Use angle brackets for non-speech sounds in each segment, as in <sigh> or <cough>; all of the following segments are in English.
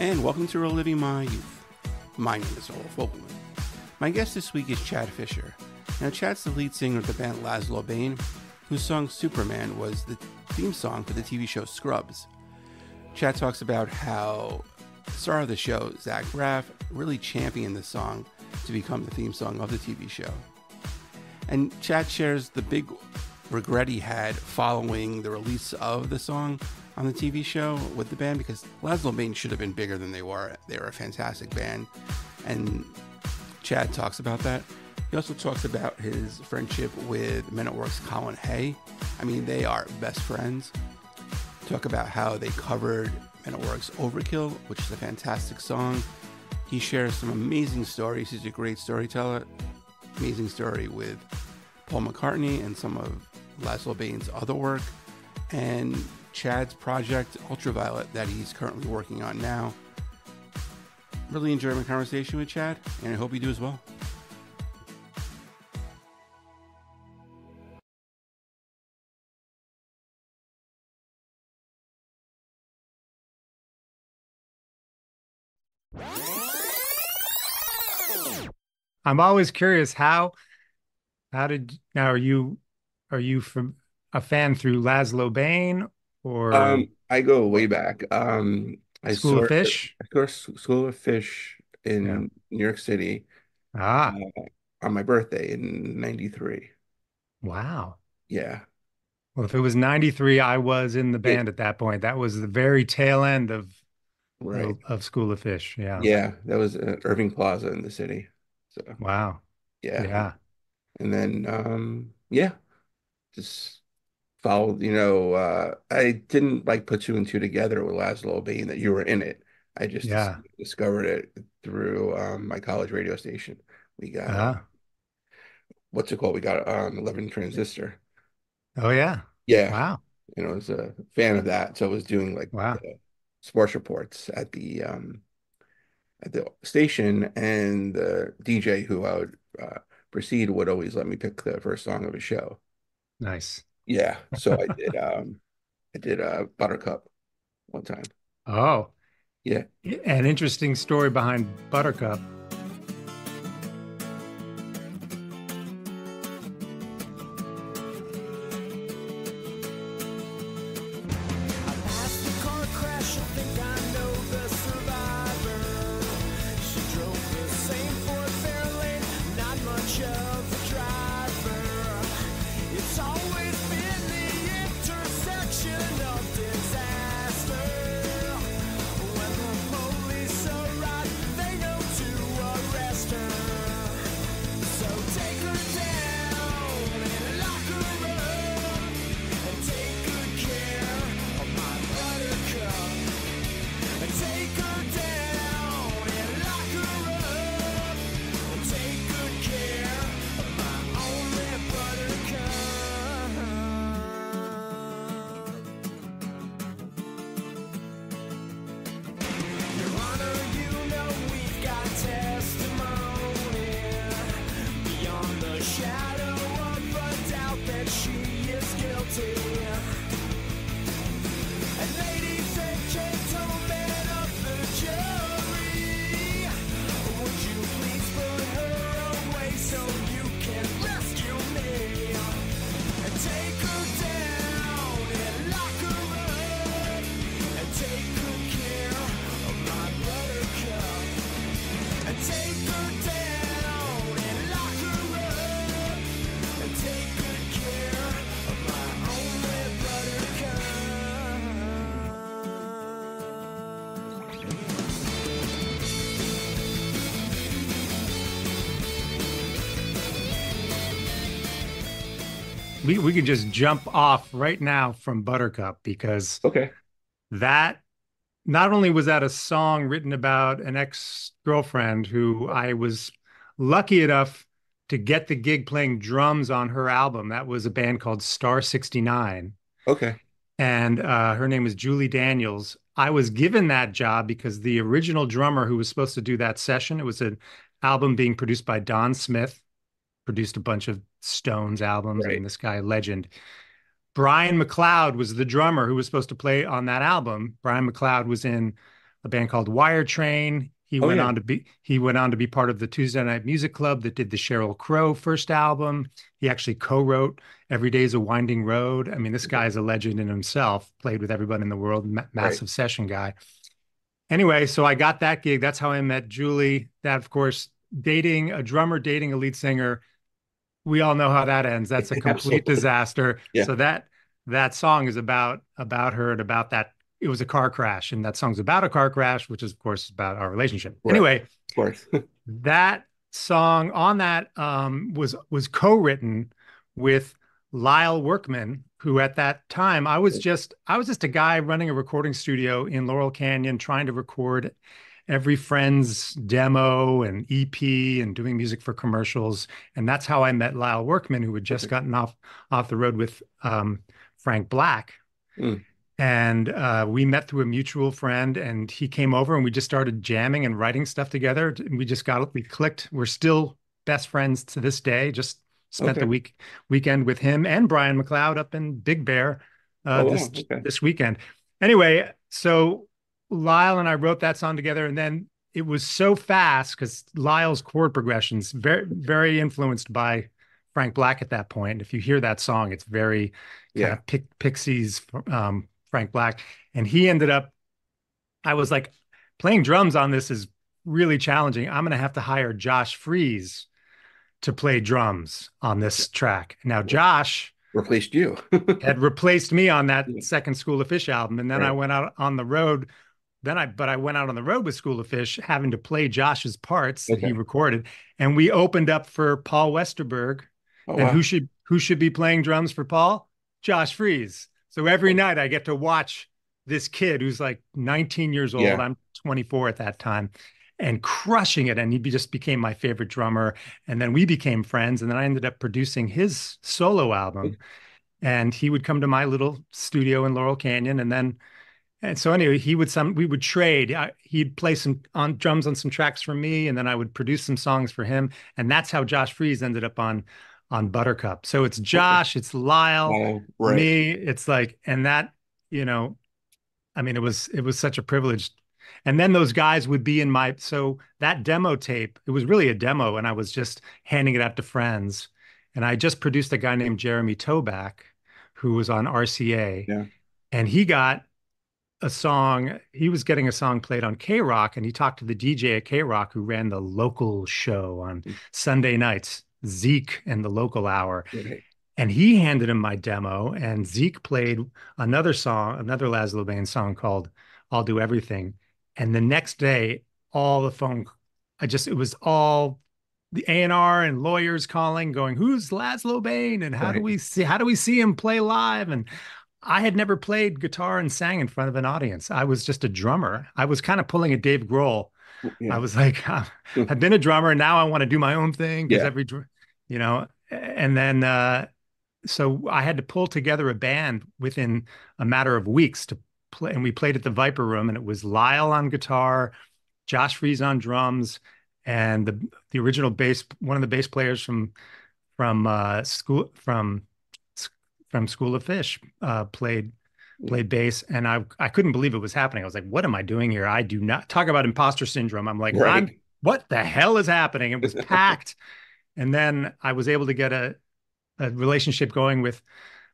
and welcome to Reliving My Youth. My name is Noel Fogelman. My guest this week is Chad Fischer. Now, Chad's the lead singer of the band Lazlo Bane, whose song Superman was the theme song for the TV show Scrubs. Chad talks about how the star of the show, Zack Braff, really championed the song to become the theme song of the TV show. And Chad shares the big regret he had following the release of the song on the TV show with the band because Lazlo Bane should have been bigger than they were. They were a fantastic band. And Chad talks about that. He also talks about his friendship with Men at Work's Colin Hay. I mean, they are best friends. Talk about how they covered Men at Work's Overkill, which is a fantastic song. He shares some amazing stories. He's a great storyteller. Amazing story with Paul McCartney and some of Lazlo Bane's other work, and Chad's project Ultraviolet that he's currently working on now. Really enjoyed my conversation with Chad, and I hope you do as well. I'm always curious how how did now are you are you from a fan through Lazlo Bane or Um, I go way back. Um, I School saw of Fish? of course, School of Fish in Yeah. New York City Ah, uh, on my birthday in '93. wow. Yeah, Well, if it was 93, I was in the band at that point. That was the very tail end of right. of School of Fish. Yeah. Yeah, that was at Irving Plaza in the city. So Wow. yeah, Yeah. and then um, yeah, just followed. You know, uh, I didn't like put two and two together with Lazlo Bane that you were in it. I just dis- Yeah. discovered it through um, my college radio station. We got uh, Ah. what's it called? We got um, 11 transistor. Oh yeah. Yeah, Wow. you know, I was a fan of that. So I was doing like Wow. sports reports at the um at the station, and the DJ who I would uh, proceed would always let me pick the first song of a show. Nice. Yeah, so I did um I did uh Buttercup one time. Oh, Yeah. an interesting story behind Buttercup. We we could just jump off right now from Buttercup because Okay. that not only was that a song written about an ex-girlfriend who I was lucky enough to get the gig playing drums on her album. That was a band called Star 69. Okay. And uh, her name was Julie Daniels. I was given that job because the original drummer who was supposed to do that session, it was an album being produced by Don Smith, produced a bunch of Stones albums Right. and this guy, legend. Brian MacLeod was the drummer who was supposed to play on that album. Brian MacLeod was in a band called Wire Train. He Oh, went yeah. on to be he went on to be part of the Tuesday Night Music Club that did the Sheryl Crow first album. He actually co-wrote Every Day's a Winding Road. I mean, this mm-hmm. guy is a legend in himself. Played with everybody in the world, ma- massive session guy. Anyway, so I got that gig. That's how I met Julie. That, of course, dating a drummer, dating a lead singer. We all know how that ends. That's a <laughs> complete disaster. Yeah. So that that song is about about her and about that. It was a car crash, and that song's about a car crash, which is, of course, about our relationship. Right. Anyway, Of course. <laughs> that song on that um, was was co-written with Lyle Workman, who at that time I was just I was just a guy running a recording studio in Laurel Canyon, trying to record every friend's demo and EP and doing music for commercials, and that's how I met Lyle Workman, who had just gotten off off the road with um, Frank Black. Mm. And uh, we met through a mutual friend, and he came over, and we just started jamming and writing stuff together. We just got we clicked. We're still best friends to this day. Just spent Okay. the week weekend with him and Brian MacLeod up in Big Bear uh, Oh, this Okay. this weekend. Anyway, so Lyle and I wrote that song together, and then it was so fast because Lyle's chord progressions very very influenced by Frank Black at that point. If you hear that song, it's very Yeah. pic- Pixies, um, Frank Black, and he ended up. I was like, playing drums on this is really challenging. I'm going to have to hire Josh Freese to play drums on this track. Now, Josh Replaced you. <laughs> had replaced me on that second School of Fish album, and then I went out on the road. Then I, but I went out on the road with School of Fish, having to play Josh's parts that he recorded, and we opened up for Paul Westerberg. Oh, and wow. who should who should be playing drums for Paul? Josh Freese. So every oh. night I get to watch this kid who's like 19 years old. Yeah. I'm 24 at that time, and crushing it. And he just became my favorite drummer. And then we became friends. And then I ended up producing his solo album. And he would come to my little studio in Laurel Canyon, and then. And so anyway, he would some we would trade. I, he'd play some on drums on some tracks for me, and then I would produce some songs for him. And that's how Josh Freese ended up on on Buttercup. So it's Josh, it's Lyle, Oh, right. me. It's like, and that you know, I mean, it was it was such a privilege. And then those guys would be in my so that demo tape. It was really a demo, and I was just handing it out to friends. And I just produced a guy named Jeremy Toback, who was on RCA, Yeah. and he got a song. He was getting a song played on K Rock, and he talked to the DJ at K Rock who ran the local show on Mm. Sunday nights, Zeke and the local hour. Right. And he handed him my demo, and Zeke played another song, another Lazlo Bane song called I'll Do Everything. And the next day, all the phone, I just, it was all the A&R and lawyers calling, going, who's Lazlo Bane? And how do we see, how do we see him play live? And I had never played guitar and sang in front of an audience. I was just a drummer. I was kind of pulling a Dave Grohl. Yeah. I was like, <laughs> I've been a drummer, and now I want to do my own thing because Yeah. every, you know, and then uh, so I had to pull together a band within a matter of weeks to play, and we played at the Viper Room, and it was Lyle on guitar, Josh Freese on drums, and the the original bass, one of the bass players from from uh, school from from School of Fish uh, played played bass, and I I couldn't believe it was happening. I was like, "What am I doing here? I do not talk about imposter syndrome." I'm like, Right. "I'm <laughs> what the hell is happening?" It was <laughs> packed, and then I was able to get a a relationship going with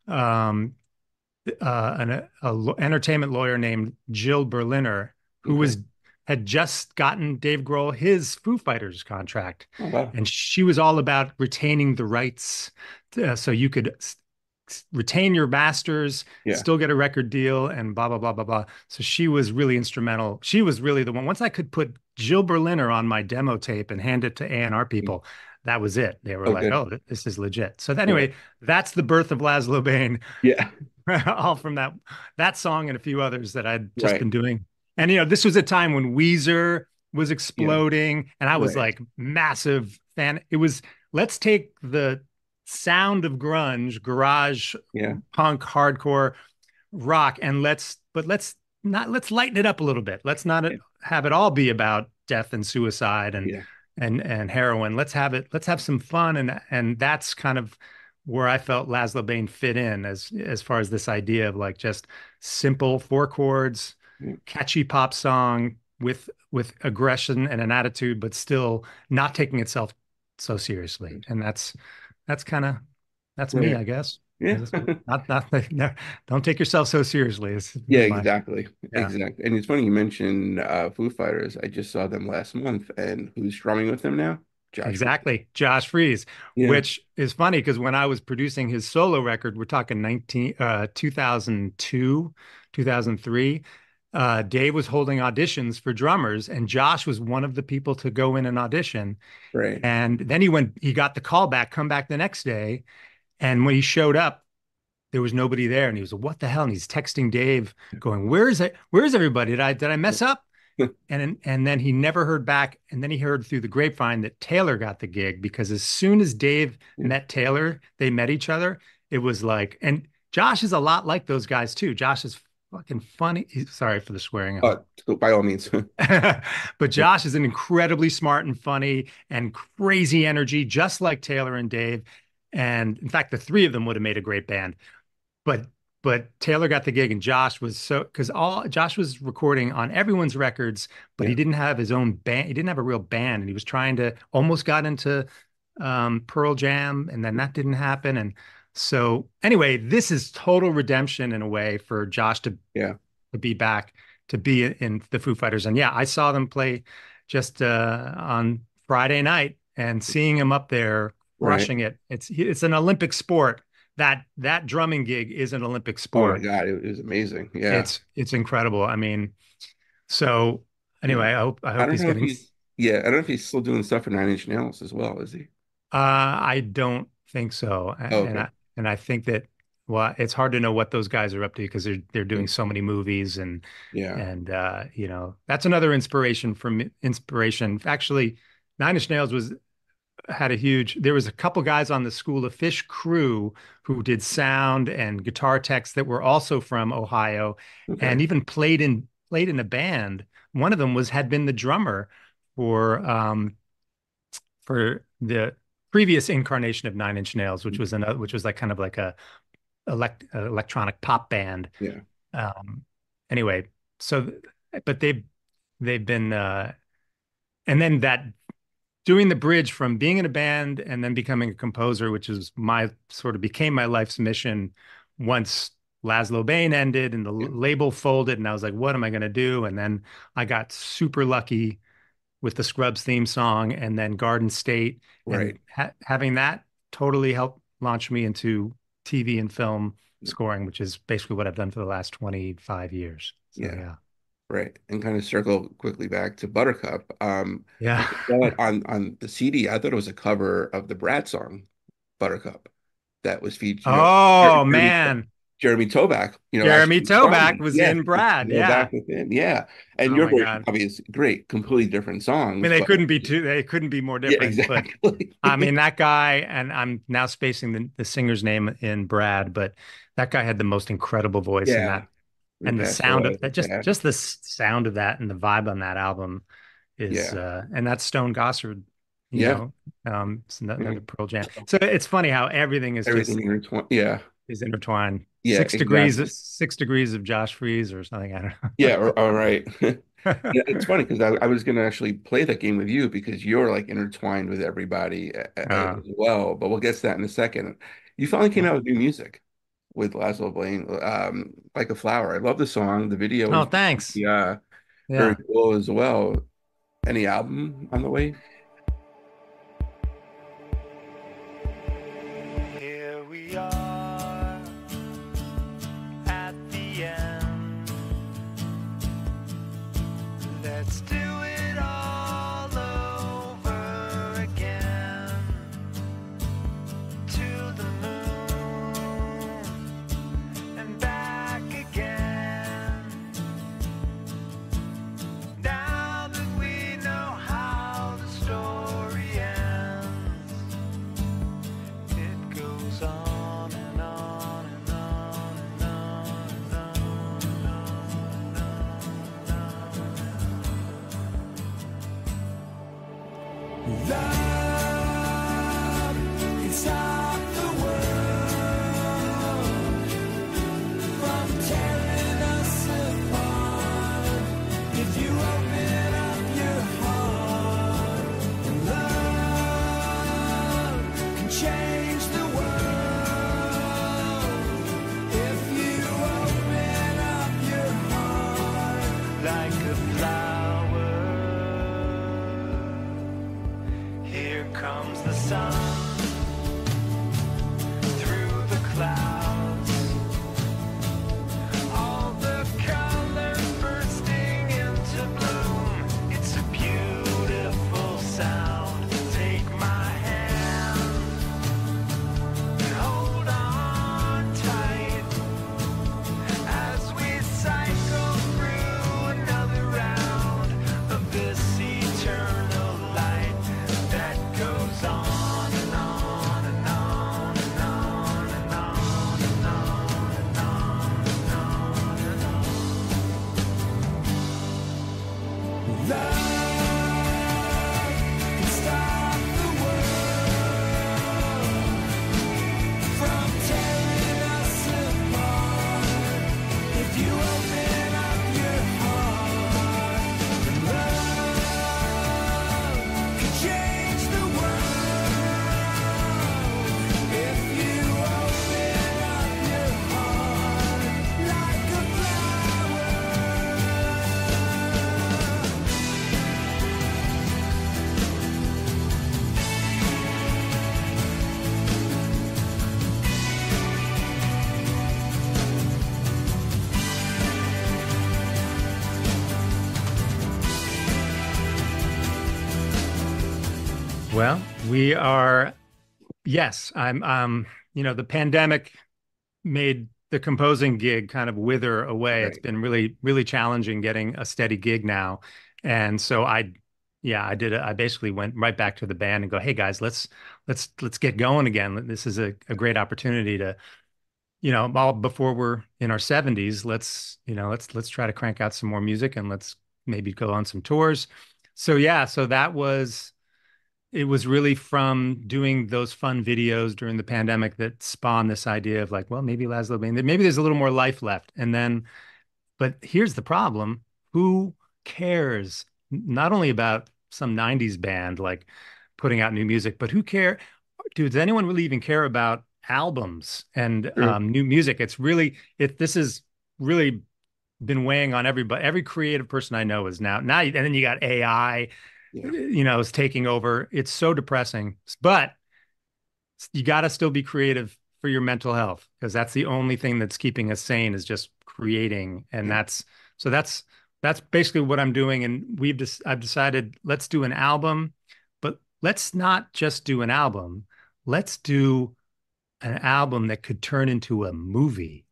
um uh an a, a entertainment lawyer named Jill Berliner, who Okay. was had just gotten Dave Grohl his Foo Fighters contract Oh, wow. and she was all about retaining the rights uh, so you could retain your masters Yeah. still get a record deal and blah blah blah blah blah so she was really instrumental she was really the one once i could put jill berliner on my demo tape and hand it to a&r mm-hmm. people that was it they were Oh, like good. oh this is legit so anyway that's the birth of lazlo bane Yeah. <laughs> all from that that song and a few others that I'd just Right. been doing. And you know, this was a time when Weezer was exploding, and I was Right. like massive fan. It was let's take the sound of grunge, garage, Yeah. punk, hardcore, rock, and let's but let's not let's lighten it up a little bit. Let's not Yeah. have it all be about death and suicide and Yeah. and and heroin. Let's have it. Let's have some fun, and and that's kind of where I felt Lazlo Bane fit in as as far as this idea of like just simple four chords, catchy pop song with with aggression and an attitude, but still not taking itself so seriously. Mm. And that's that's kind of that's me, I guess. Yeah. Not not <laughs> no, don't take yourself so seriously. Yeah, exactly. Yeah. Exactly. And it's funny you mentioned uh Foo Fighters. I just saw them last month and who's drumming with them now? Josh. Exactly. Josh Freese, Yeah. which is funny because when I was producing his solo record, we're talking 19 uh 2002, 2003, uh Dave was holding auditions for drummers and Josh was one of the people to go in and audition. Right. And then he went he got the call back, come back the next day, and when he showed up there was nobody there and he was like, what the hell and he's texting Dave going, "Where is it? Where is everybody? Did I did I mess up?" <laughs> and and then he never heard back and then he heard through the grapevine that Taylor got the gig because as soon as Dave Yeah. met Taylor they met each other it was like and Josh is a lot like those guys too Josh is fucking funny sorry for the swearing Uh, by all means. <laughs> <laughs> but Josh is an incredibly smart and funny and crazy energy just like Taylor and Dave and in fact the three of them would have made a great band but but Taylor got the gig and Josh was so because all Josh was recording on everyone's records, but he didn't have his own band. He didn't have a real band, and he was trying to almost got into um, Pearl Jam, and then that didn't happen. And so anyway, this is total redemption in a way for Josh to Yeah. to be back to be in the Foo Fighters. And yeah, I saw them play just uh, on Friday night, and seeing him up there Right. it. It's it's an Olympic sport. That that drumming gig is an Olympic sport. Oh my. God, it was amazing. Yeah. It's it's incredible. I mean, so anyway, I hope I I hope don't he's getting. he's yeah, I don't know if he's still doing stuff for Nine Inch Nails as well, is he? Uh, I don't think so, Oh, and okay. I and I think that well, it's hard to know what those guys are up to because they're they're doing so many movies and Yeah. and uh, you know that's another inspiration from inspiration. Actually, Nine Inch Nails was had a huge. There was a couple guys on the School of Fish crew who did sound and guitar techs that were also from Ohio Okay. and even played in played in a band. One of them was had been the drummer for um for the previous incarnation of Nine Inch Nails, which was another which was like kind of like a elect uh, electronic pop band. Yeah. Um anyway, so but they've they've been uh and then that doing the bridge from being in a band and then becoming a composer, which is my sort of became my life's mission once Lazlo Bane ended and the Yeah. label folded, and I was like, what am I going to do? And then I got super lucky with the Scrubs theme song and then Garden State. And Right. ha- having that totally helped launch me into TV and film scoring, which is basically what I've done for the last 25 years. So, Yeah. yeah. Right. And kind of circle quickly back to Buttercup. Um, Yeah. I saw it on on the CD. I thought it was a cover of the Brad song, Buttercup, that was featured. Oh, man. Jeremy Toback, you know, Jeremy Toback was Yeah, in Brad, yeah. was in, yeah. And Oh your version, God. obviously, great, completely different songs. I mean, they but- couldn't be too, they couldn't be more Yeah, different. But exactly. I mean, <laughs> that guy, and I'm now spacing the, the singer's name in Brad, but that guy had the most incredible voice in that. And the sound of that, just yeah. just the sound of that and the vibe on that album is, Yeah. uh, and that's Stone Gossard, you Yeah. know, um, it's another Mhm. Pearl Jam. So it's funny how everything is everything just intertwined. Yeah. is intertwined. Yeah, six degrees, exactly. six degrees of Josh Freese or something. I don't know. Yeah, all right. <laughs> <laughs> It's funny because I, I was going to actually play that game with you because you're like intertwined with everybody uh, as well. But we'll get to that in a second. You finally came out with new music with Lazlo Bane, um, like a flower. I love the song. The video Oh, thanks. yeah, Yeah. very cool as well. Any album on the way? We are, yes, I'm, um, you know, the pandemic made the composing gig kind of wither away. Right. It's been really, really challenging getting a steady gig now. And so I, yeah, I did. A, I basically went right back to the band and go, "Hey guys, let's let's let's get going again. This is a, a great opportunity to, you know, all before we're in our 70s, let's, you know, let's let's try to crank out some more music and let's maybe go on some tours." So yeah, so that was it was really from doing those fun videos during the pandemic that spawned this idea of like, well, maybe Lazlo Bane, maybe there's a little more life left. And then, but here's the problem: who cares not only about some 90s band like putting out new music, but who care? Dude, does anyone really even care about albums and um, new music? It's really it. This is really been weighing on everybody. Every creative person I know is now now, and then you got AI, yeah. you know, is taking over. It's so depressing, but you got to still be creative for your mental health because that's the only thing that's keeping us sane is just creating, and yeah. that's so that's that's basically what I'm doing. And we've just I've decided let's do an album, but let's not just do an album. Let's do an album that could turn into a movie.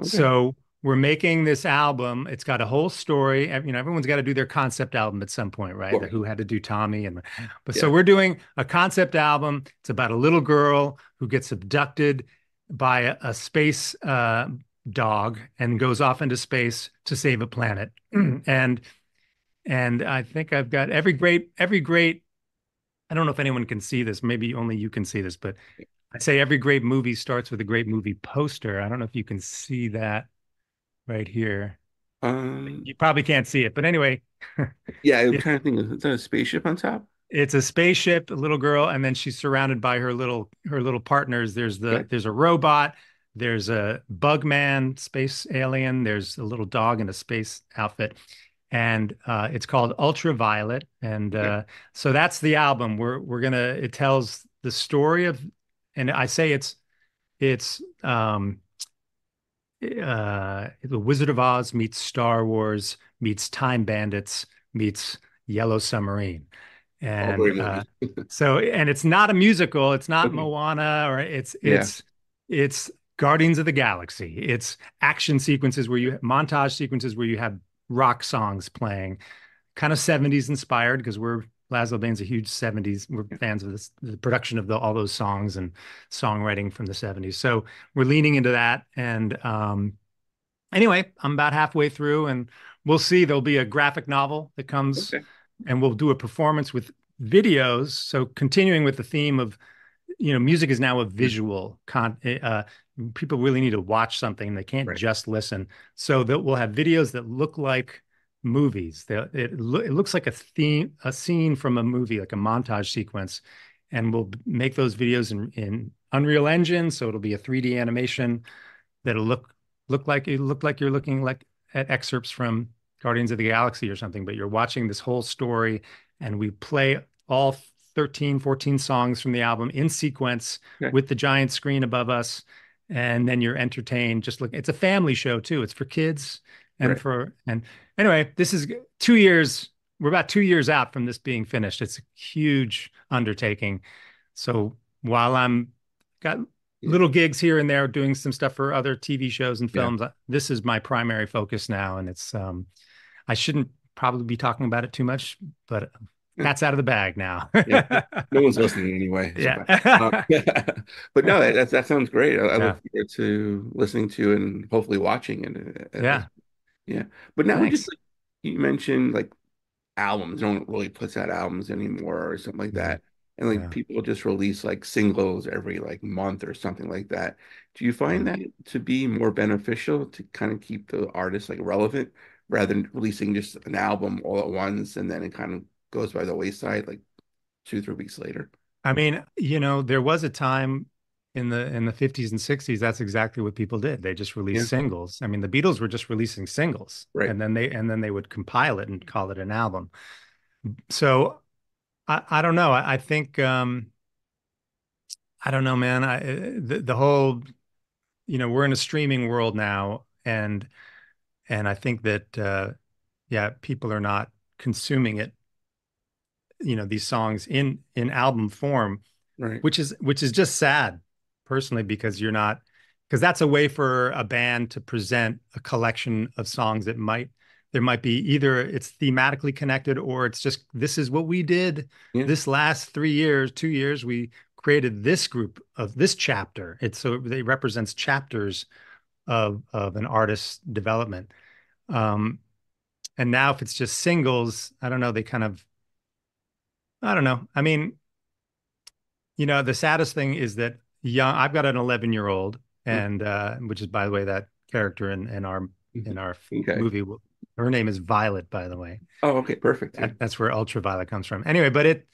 Okay. So we're making this album. It's got a whole story. You know, everyone's got to do their concept album at some point, right? Who had to do Tommy and but yeah. so we're doing a concept album. It's about a little girl who gets abducted by a, a space uh, dog and goes off into space to save a planet. <clears throat> and and I think I've got every great every great I don't know if anyone can see this, maybe only you can see this, but I say every great movie starts with a great movie poster. I don't know if you can see that right here. Um, you probably can't see it, but anyway. <laughs> yeah, I'm trying to think. Is that a spaceship on top? It's a spaceship, a little girl, and then she's surrounded by her little her little partners. There's the okay. there's a robot, there's a bug man, space alien. There's a little dog in a space outfit, and uh, it's called Ultraviolet. And uh, so that's the album. We're we're gonna. It tells the story of, and I say it's it's um, uh, the Wizard of Oz meets Star Wars meets Time Bandits meets Yellow Submarine. And uh, <laughs> so, and it's not a musical. It's not Moana, or it's it's yeah. it's Guardians of the Galaxy. It's action sequences where you montage sequences where you have rock songs playing, kind of 70s inspired because we're Lazlo Bane's a huge 70s. We're fans of this, the production of the, all those songs and songwriting from the 70s. So we're leaning into that. And um, anyway, I'm about halfway through and we'll see. There'll be a graphic novel that comes okay. and we'll do a performance with videos. So continuing with the theme of, you know, music is now a visual con, uh, people really need to watch something. They can't right. just listen. So that we'll have videos that look like movies. It, it looks like a theme, a scene from a movie, like a montage sequence, and we'll make those videos in, in Unreal Engine. So it'll be a 3D animation that'll look look like it look like you're looking like at excerpts from Guardians of the Galaxy or something, but you're watching this whole story, and we play all 13, 14 songs from the album in sequence yeah. with the giant screen above us and then you're entertained. Just look, it's a family show too. It's for kids and right. for and anyway, this is two years. We're about two years out from this being finished. It's a huge undertaking. So while I'm got little gigs here and there, doing some stuff for other TV shows and films, yeah. this is my primary focus now, and it's um, I shouldn't probably be talking about it too much, but that's out of the bag now. yeah. No one's listening anyway. <laughs> Yeah. Uh, <laughs> but no, that, that sounds great. I, I look forward to listening to and hopefully watching it. Uh, yeah. Yeah. But now Thanks. just like, you mentioned like albums. No one really puts out albums anymore or something like that. And like yeah. people just release like singles every like month or something like that. Do you find that to be more beneficial to kind of keep the artist like relevant rather than releasing just an album all at once and then it kind of goes by the wayside like two three weeks later i mean you know there was a time in the in the 50s and 60s that's exactly what people did. They just released yeah. singles. I mean the beatles were just releasing singles right. and then they and then they would compile it and call it an album. So i i don't know. I, I think um i don't know man. I the, the whole you know we're in a streaming world now and and i think that uh yeah people are not consuming it you know these songs in in album form, Right. which is which is just sad personally because you're not because that's a way for a band to present a collection of songs that might there might be either it's thematically connected or it's just this is what we did Yeah. this last three years two years we created this group of this chapter. It's so it represents chapters of of an artist's development. Um and now if it's just singles i don't know they kind of i don't know. I mean you know the saddest thing is that young i've got an 11 year old and uh which is by the way that character in in our in our Okay. movie her name is violet by the way Oh, okay, perfect. That, that's where ultraviolet comes from anyway but it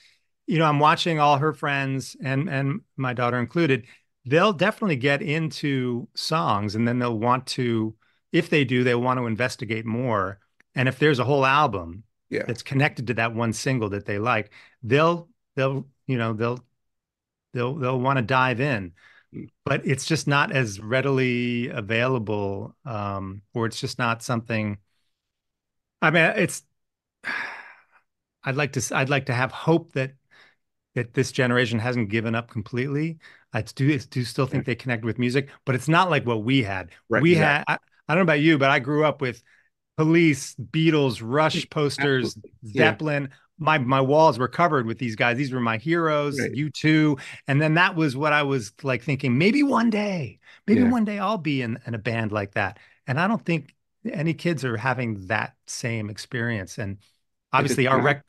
you know i'm watching all her friends and and my daughter included they'll definitely get into songs and then they'll want to if they do they'll want to investigate more and if there's a whole album Yeah. that's connected to that one single that they like they'll they'll you know they'll they'll they'll want to dive in but it's just not as readily available um or it's just not something i mean it's <sighs> i'd like to i'd like to have hope that that this generation hasn't given up completely i do do still think they connect with music but it's not like what we had Right, we exactly. had I, I don't know about you but i grew up with police beatles rush posters Absolutely. Yeah. My my walls were covered with these guys these were my heroes Right. you too and then that was what i was like thinking maybe one day maybe Yeah. one day i'll be in, in a band like that and i don't think any kids are having that same experience and obviously our not- rec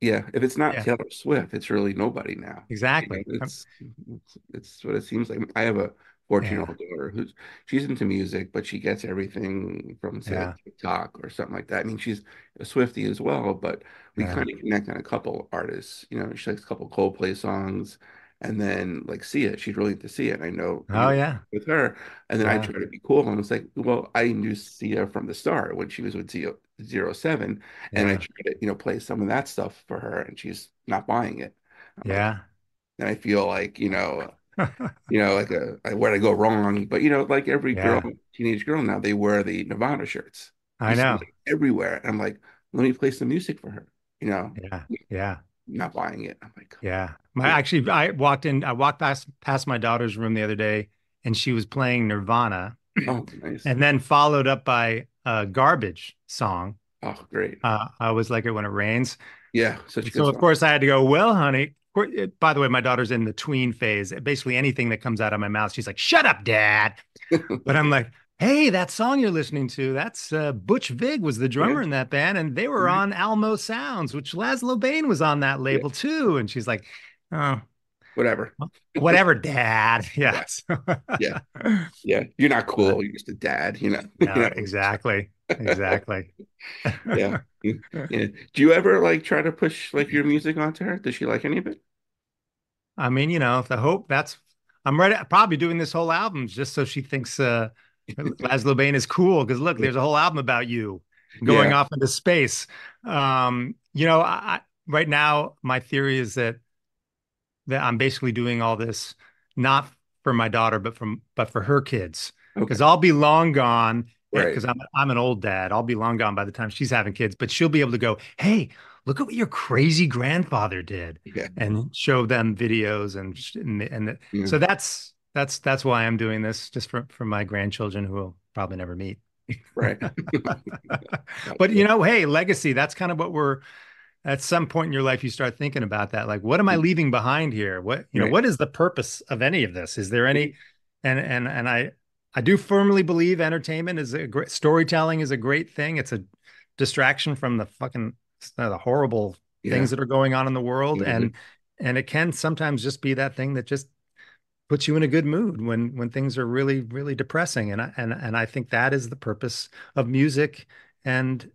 Yeah. If it's not Yeah. Taylor Swift, it's really nobody now. exactly It's, it's it's what it seems like. I have a 14 year old daughter who's she's into music, but she gets everything from say Yeah. TikTok or something like that. I mean, she's a Swiftie as well, but we Yeah. kind of connect on a couple artists. You know, she likes a couple Coldplay songs, and then like see Sia, she's really into Sia, and I know you oh know, yeah with her. And then I try to be cool, and it's like, well, I knew Sia from the start when she was with Zero, Zero Seven, and I Yeah. try to you know play some of that stuff for her, and she's not buying it. I'm like, yeah and I feel like you know you know, like a where'd I go wrong? But you know, like every Yeah. girl, teenage girl now, they wear the Nirvana shirts. i know them everywhere. And I'm like, let me play some music for her. You know, yeah yeah not buying it. I'm like, Yeah. My Yeah. actually I walked in I walked past past my daughter's room the other day and she was playing Nirvana oh, nice. and then followed up by a garbage song. Oh, great. Uh, I always like it when it rains. Yeah, such a good So of course I had to go, well, honey. It- By the way, my daughter's in the tween phase. Basically anything that comes out of my mouth, she's like, "Shut up, dad." <laughs> But I'm like, "Hey, that song you're listening to, that's uh, Butch Vig was the drummer Yeah. in that band, and they were Mhm. on Almo Sounds, which Lazlo Bane was on that label too." And she's like, "Oh, Whatever. whatever, dad." <laughs> Yeah. Yeah. Yeah, you're not cool. You're just a dad. You know. <laughs> No, You know? exactly. Exactly. Yeah. <laughs> Yeah. Do you ever like try to push like your music onto her? Does she like any of it? I mean, you know, the hope that's I'm ready probably doing this whole album just so she thinks uh Lazlo Bane is cool because look, there's a whole album about you going Yeah. off into space. Um, you know, I, right now my theory is that that I'm basically doing all this not for my daughter, but from but for her kids. Okay. Because I'll be long gone Right. because I'm I'm an old dad. I'll be long gone by the time she's having kids, but she'll be able to go, hey, look at what your crazy grandfather did Yeah. and show them videos and and, and Yeah. so that's that's that's why I'm doing this just for for my grandchildren who will probably never meet. Right. <laughs> <laughs> but you know, hey, legacy, that's kind of what we're at some point in your life you start thinking about that like what am I leaving behind here? What you know, Right. what is the purpose of any of this? Is there any and and and I I do firmly believe entertainment is a great storytelling is a great thing. It's a distraction from the fucking uh, the horrible Yeah. things that are going on in the world Mhm. and and it can sometimes just be that thing that just puts you in a good mood when when things are really really depressing and I, and and I think that is the purpose of music and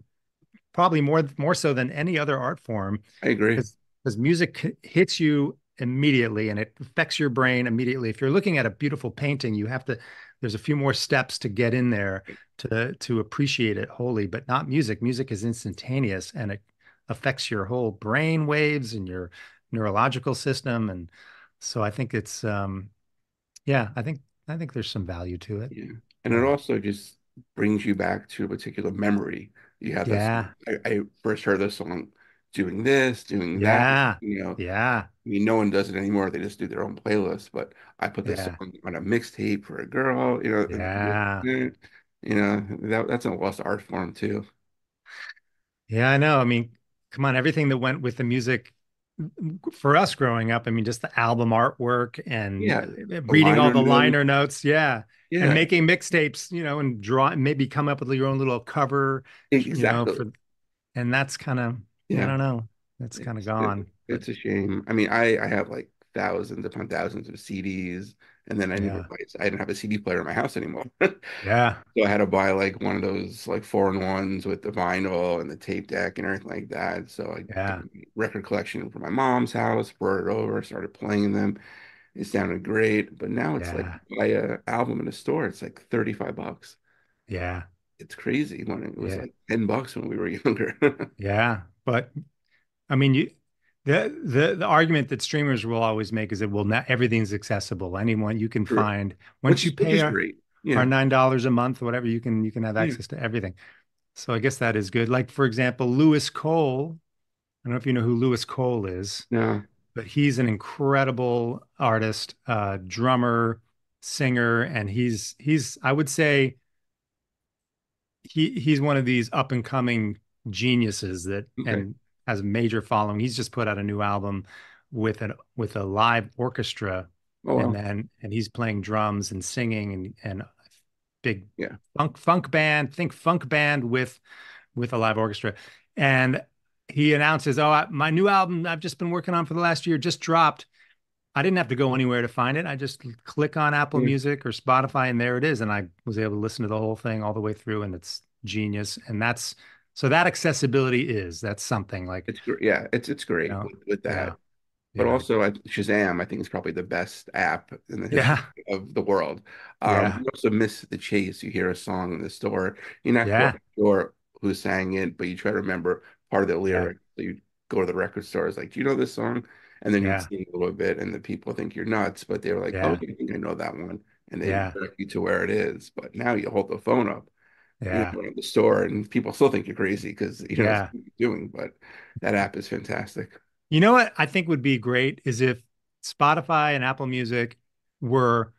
probably more more so than any other art form I agree. because music hits you immediately and it affects your brain immediately. If you're looking at a beautiful painting, you have to there's a few more steps to get in there to to appreciate it wholly, but not music. Music is instantaneous and it affects your whole brain waves and your neurological system and so I think it's um yeah, I think I think there's some value to it. Yeah. And it also just brings you back to a particular memory. You have that Yeah. song. I, I first heard this song doing this, doing Yeah. that. You know, Yeah. I mean, no one does it anymore. They just do their own playlist. But I put this Yeah. song on a mixtape for a girl. You know, Yeah. <laughs> you know that that's a lost art form too. Yeah, I know. I mean, come on, everything that went with the music for us growing up, I mean, just the album artwork and Yeah, eh, reading all the notes. liner notes. Yeah. Yeah, And making mixtapes, you know, and draw maybe come up with your own little cover, you know, exactly. for and that's kind of I don't know. That's kind of gone. But It's a shame. I mean, I I have like thousands upon thousands of CDs, and then I never Yeah. buy, I didn't have a CD player in my house anymore. <laughs> yeah. So I had to buy like one of those like four and ones with the vinyl and the tape deck and everything like that. So I Yeah. got a record collection from my mom's house, brought it over, started playing them. It sounded great, but now it's like Yeah. buy a album in a store, it's like 35 bucks. Yeah. It's crazy when it was Yeah. like 10 bucks when we were <laughs> younger. Yeah. But I mean, you the the the argument that streamers will always make is that well, not everything's accessible. Anyone you can find once Which you pay our, great. our nine dollars a month, whatever, you can you can have Yeah. access to everything. So I guess that is good. Like for example, Louis Cole. I don't know if you know who Louis Cole is, No. but he's an incredible artist, uh, drummer, singer, and he's he's I would say he he's one of these up and coming geniuses that Okay. and has a major following. He's just put out a new album with an with a live orchestra Oh, and well. then and he's playing drums and singing and and big Yeah. funk funk band think funk band with with a live orchestra and he announces oh I, my new album i've just been working on for the last year just dropped i didn't have to go anywhere to find it i just click on apple Yeah. music or spotify and there it is and i was able to listen to the whole thing all the way through and it's genius and that's so that accessibility is that's something like It's great. Yeah, it's it's great know, with, with that. yeah But yeah also, I, Shazam, I think is probably the best app in the history yeah of the world. Um, Yeah. you also miss the chase. You hear a song in the store, you're not Yeah. sure who sang it, but you try to remember part of the lyric. So you go to the record store, it's like, do you know this song? And then you sing a little bit, and the people think you're nuts, but they're like, oh, I think I know that one. And they direct you to where it is. But now you hold the phone up, you yeah know, in the store, and people still think you're crazy because you know Yeah. what you're doing. But that app is fantastic. You know what I think would be great is if Spotify and Apple Music were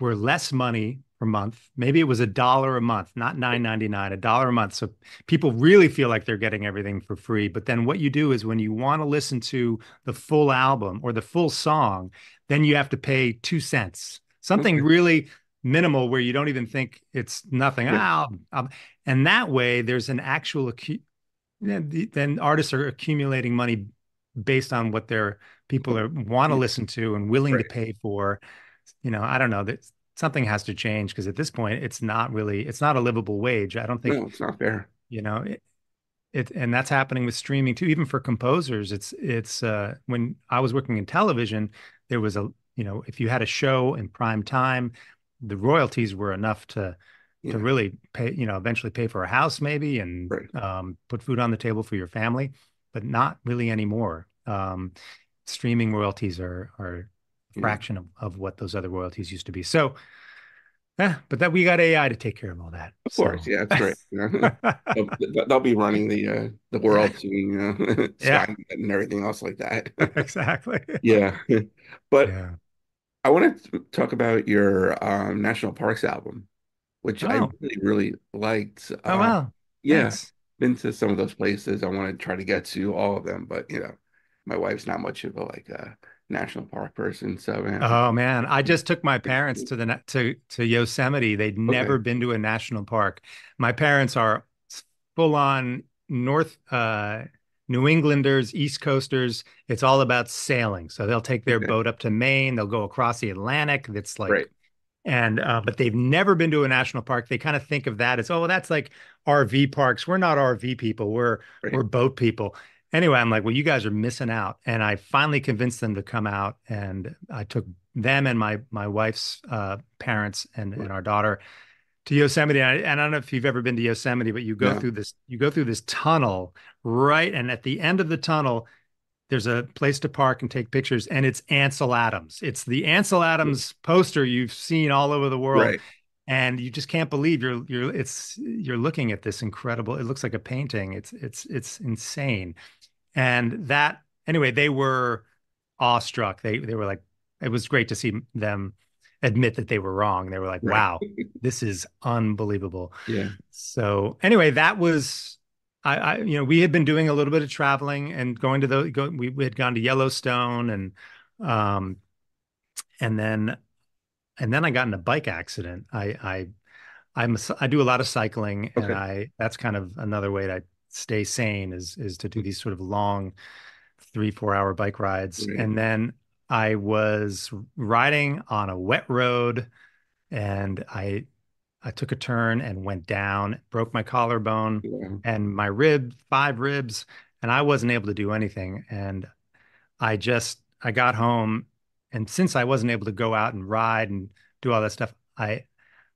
were less money per month. Maybe it was a dollar a month, not nine ninety nine, a dollar a month. So people really feel like they're getting everything for free. But then what you do is when you want to listen to the full album or the full song, then you have to pay two cents, something really minimal where you don't even think it's nothing. Yeah. Ah, and that way there's an actual acu- then then artists are accumulating money based on what their people are want to listen to and willing Right. to pay for. You know, I don't know that something has to change because at this point it's not really it's not a livable wage. I don't think No, it's not fair. you know it, it and that's happening with streaming too even for composers it's it's uh when i was working in television there was a you know if you had a show in prime time the royalties were enough to Yeah. to really pay you know eventually pay for a house maybe and Right. um, put food on the table for your family but not really anymore um streaming royalties are are a Yeah. fraction of, of what those other royalties used to be so yeah but that we got ai to take care of all that Of course, yeah, it's great. <laughs> <laughs> You know? they'll, they'll be running the uh, the world <laughs> you know, Yeah. And everything else like that. exactly. Yeah, but Yeah. I want to talk about your um, National Parks album, which I Oh. really really liked. Oh Um, wow. yeah, been to some of those places. I want to try to get to all of them, but you know, my wife's not much of a like a national park person, so man, Oh man, I just took my parents to the to to Yosemite. They'd never Okay. been to a national park. My parents are full on North uh New Englanders, East Coasters. It's all about sailing. So they'll take their boat up to Maine, they'll go across the Atlantic. That's like Right. and uh, but they've never been to a national park. They kind of think of that as, oh, that's like RV parks. We're not RV people. We're Right. we're boat people. Anyway, I'm like, well, you guys are missing out. And I finally convinced them to come out, and I took them and my my wife's uh, parents and, and our daughter to Yosemite. And I, and I don't know if you've ever been to Yosemite, but you go No. through this you go through this tunnel, right? And at the end of the tunnel, there's a place to park and take pictures, and it's Ansel Adams. It's the Ansel Adams hmm. poster you've seen all over the world Right. and you just can't believe you're you're it's you're looking at this incredible it looks like a painting it's it's it's insane and that anyway they were awestruck they they were like it was great to see them admit that they were wrong they were like Right. wow this is unbelievable Yeah. so anyway that was I, I you know we had been doing a little bit of traveling and going to the go, we, we had gone to yellowstone and um and then and then I got in a bike accident. I I I'm a, I do a lot of cycling, Okay. and I that's kind of another way to stay sane is is to do these sort of long three four hour bike rides. Right. And then I was riding on a wet road, and I I took a turn and went down, broke my collarbone Wow. and my rib, five ribs, and I wasn't able to do anything. And I just I got home, and since I wasn't able to go out and ride and do all that stuff, I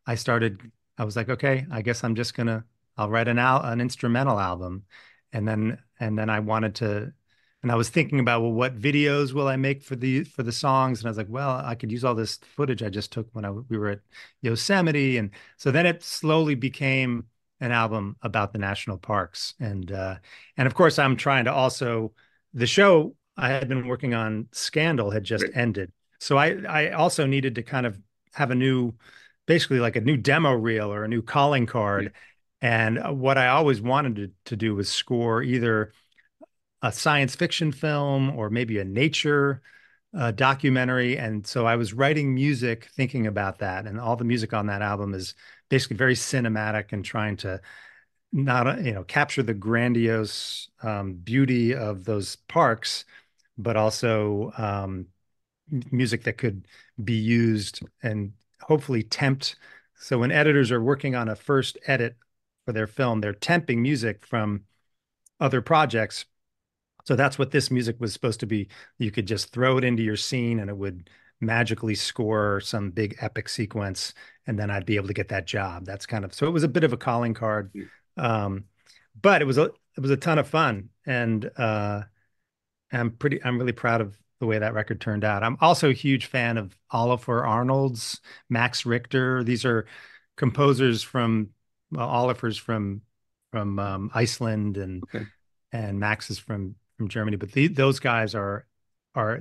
I started. I was like, okay, I guess I'm just gonna I'll write an al an instrumental album, and then and then I wanted to. And I was thinking about, well, what videos will I make for the for the songs? And I was like, well, I could use all this footage I just took when I we were at Yosemite, and so then it slowly became an album about the national parks. And uh and of course i'm trying to also the show i had been working on scandal had just Right. ended. So i i also needed to kind of have a new basically like a new demo reel or a new calling card. And uh, what i always wanted to, to do was score either a science fiction film or maybe a nature uh, documentary and so i was writing music thinking about that and all the music on that album is basically very cinematic and trying to not uh, you know capture the grandiose um, beauty of those parks, but also um, music that could be used and hopefully tempt. So when editors are working on a first edit for their film, they're temping music from other projects. So that's what this music was supposed to be. You could just throw it into your scene and it would magically score some big epic sequence and then I'd be able to get that job. That's kind of so it was a bit of a calling card. Um, but it was a it was a ton of fun and uh I'm pretty I'm really proud of the way that record turned out. I'm also a huge fan of Oliver Arnalds, Max Richter. These are composers from well, Oliver's from from um, Iceland and Okay. and Max is from from Germany. But the, those guys are are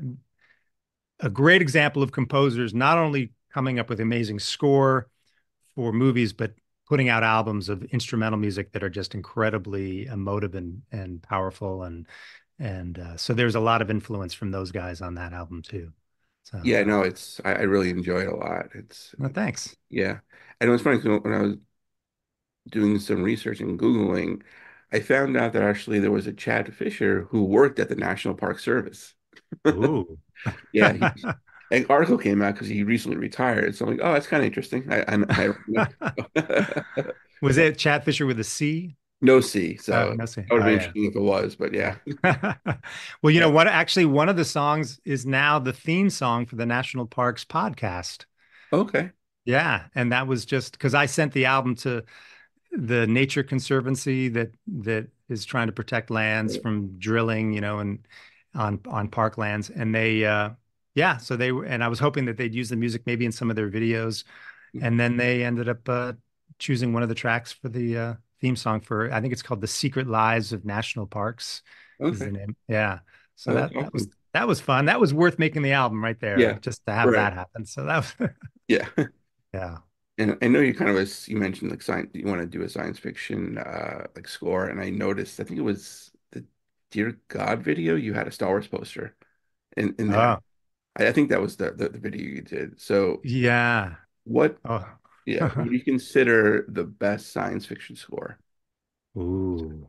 a great example of composers not only coming up with amazing score for movies, but putting out albums of instrumental music that are just incredibly emotive and and powerful and and uh, so there's a lot of influence from those guys on that album too. So Yeah, no, it's I, I really enjoy it a lot. It's well, thanks. yeah. And it was funny when I was doing some research and Googling, I found out that actually there was a Chad Fisher who worked at the National Park Service. Ooh. <laughs> Yeah, he, an article came out because he recently retired. So I'm like, oh, that's kind of interesting. I, I, I <laughs> Was it Chad Fisher with a C? no C, so Oh, no C. that would Oh, be yeah. interesting if it was, but yeah. <laughs> well, you know what? Actually, one of the songs is now the theme song for the National Parks podcast. Okay. Yeah, and that was just because I sent the album to the Nature Conservancy that that is trying to protect lands from drilling, you know, and on on parklands, and they, uh, yeah, so they and I was hoping that they'd use the music maybe in some of their videos, Mhm. and then they ended up uh, choosing one of the tracks for the uh, theme song for I think it's called "The Secret Lives of National Parks." Is the Okay. name? Yeah, so Oh, that that's that was that was fun. That was worth making the album right there, Yeah. just to have Right. that happen. So that was, Yeah. <laughs> <laughs> yeah. And I know you kind of was you mentioned like science you want to do a science fiction uh like score and I noticed I think it was the Dear God video you had a Star Wars poster in in there. Oh, I, I think that was the, the the video you did. So yeah. what Oh, yeah, <laughs> what do you consider the best science fiction score? ooh.